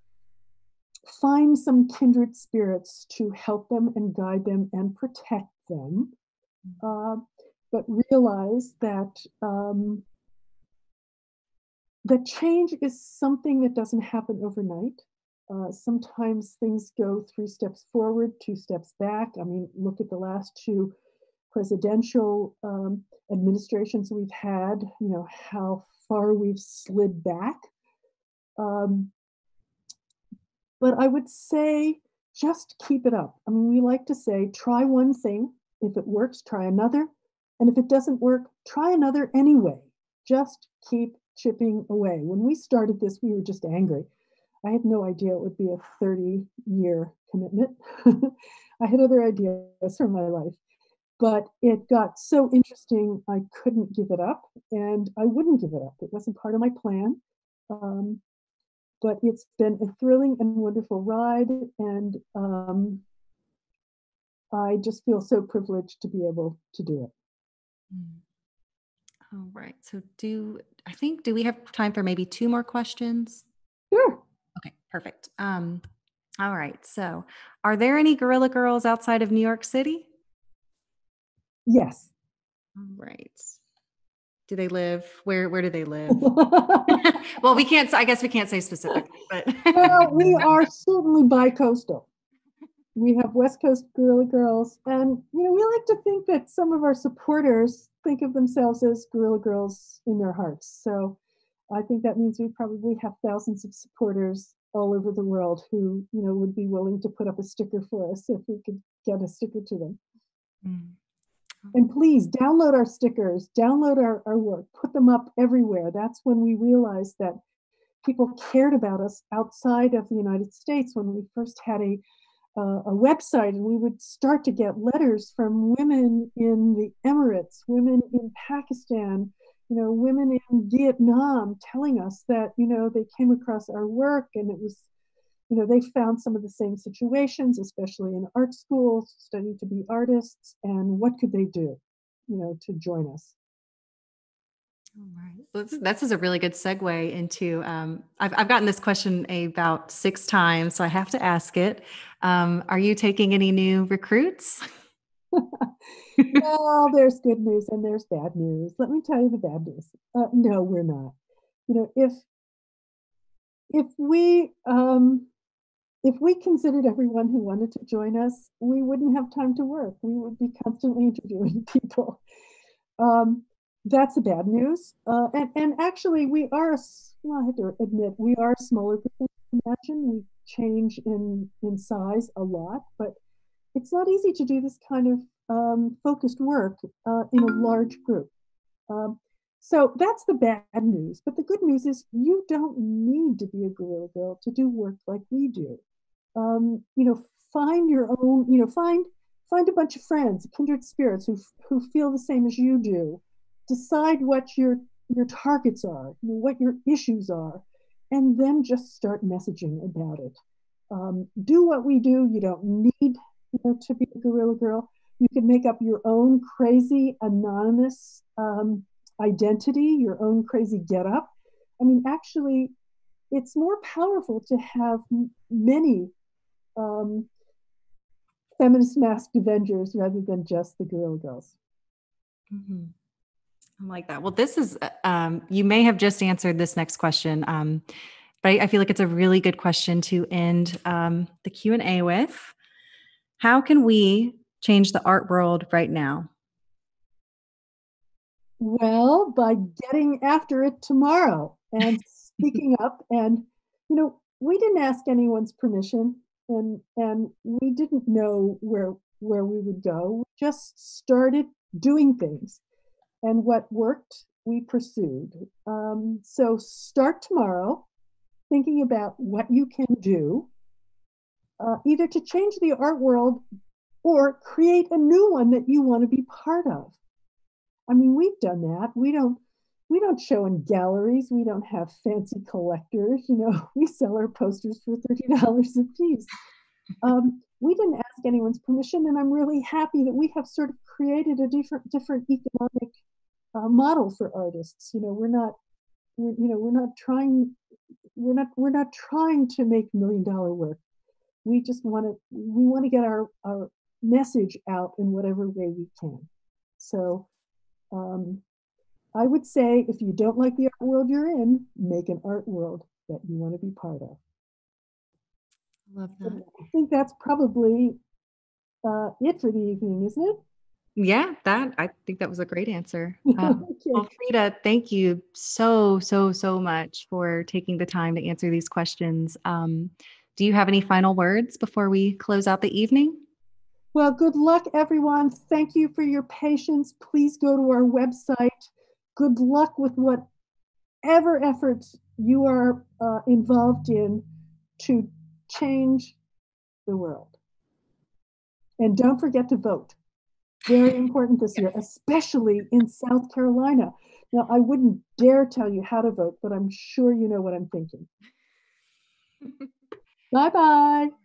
S8: find some kindred spirits to help them and guide them and protect them, uh, but realize that um, that change is something that doesn't happen overnight. Uh, sometimes things go three steps forward, two steps back. I mean, look at the last two presidential um, administrations we've had, you know, how far we've slid back. Um, but I would say just keep it up. I mean, we like to say try one thing. If it works, try another. And if it doesn't work, try another anyway. Just keep chipping away. When we started this, we were just angry I had no idea it would be a 30 year commitment. I had other ideas for my life. but it got so interesting I couldn't give it up, and I wouldn't give it up. It wasn't part of my plan. Um, but it's been a thrilling and wonderful ride, and um, I just feel so privileged to be able to do it.
S1: Mm. All right. So do I think do we have time for maybe two more questions?
S8: Sure.
S1: Perfect. Um, all right. So are there any Guerrilla Girls outside of New York City?
S8: Yes.
S1: All right. Do they live where where do they live? well, we can't I guess we can't say specifically, but
S8: well, we are certainly bi-coastal. We have West Coast Guerrilla Girls, and you know, we like to think that some of our supporters think of themselves as Guerrilla Girls in their hearts. So I think that means we probably have thousands of supporters all over the world who, you know, would be willing to put up a sticker for us if we could get a sticker to them. Mm. And please download our stickers, download our, our work, put them up everywhere. That's when we realized that people cared about us outside of the United States when we first had a uh, a website and we would start to get letters from women in the Emirates, women in Pakistan, you know, women in Vietnam telling us that, you know, they came across our work and it was, you know, they found some of the same situations, especially in art schools, studying to be artists, and what could they do, you know, to join us.
S1: All right. This is a really good segue into. Um, I've, I've gotten this question about six times, so I have to ask it. Um, are you taking any new recruits?
S8: well, there's good news and there's bad news. Let me tell you the bad news. Uh, no, we're not. You know, if if we um, if we considered everyone who wanted to join us, we wouldn't have time to work. We would be constantly interviewing people. Um, that's the bad news. Uh, and, and actually, we are, well, I have to admit, we are smaller imagine. We change in, in size a lot, but it's not easy to do this kind of um, focused work uh, in a large group. Um, so that's the bad news. But the good news is you don't need to be a guerrilla girl to do work like we do. Um, you know, find your own, you know, find find a bunch of friends, kindred spirits who, who feel the same as you do decide what your your targets are, what your issues are, and then just start messaging about it. Um, do what we do. You don't need you know, to be a guerrilla girl. You can make up your own crazy anonymous um, identity, your own crazy get up. I mean, actually, it's more powerful to have many um, feminist masked Avengers rather than just the guerrilla girls.
S1: Mm-hmm. I like that. Well, this is, um, you may have just answered this next question, um, but I, I, feel like it's a really good question to end um, the Q and A with. How can we change the art world right now?
S8: Well, by getting after it tomorrow and speaking up. And you know, we didn't ask anyone's permission, and and we didn't know where where we would go. We just started doing things and what worked, we pursued. Um, so start tomorrow thinking about what you can do, uh, either to change the art world or create a new one that you want to be part of. I mean, we've done that. We don't we don't show in galleries. We don't have fancy collectors. You know, we sell our posters for thirty dollars a piece. Um, we didn't ask anyone's permission, and I'm really happy that we have sort of created a different different economic uh, model for artists. You know, we're not, we're, you know, we're not trying, we're not, we're not trying to make million dollar work. We just want to, we want to get our our message out in whatever way we can. So, um, I would say if you don't like the art world you're in, make an art world that you want to be part of.
S1: Love that.
S8: I think that's probably uh, it for the evening, isn't it?
S1: Yeah, that I think that was a great answer. Um, well, Frida, thank you so, so, so much for taking the time to answer these questions. Um, do you have any final words before we close out the evening?
S8: Well, good luck, everyone. Thank you for your patience. Please go to our website. Good luck with whatever efforts you are uh, involved in to change the world. And don't forget to vote. very important this year, especially in South Carolina. Now, I wouldn't dare tell you how to vote, but I'm sure you know what I'm thinking. bye bye.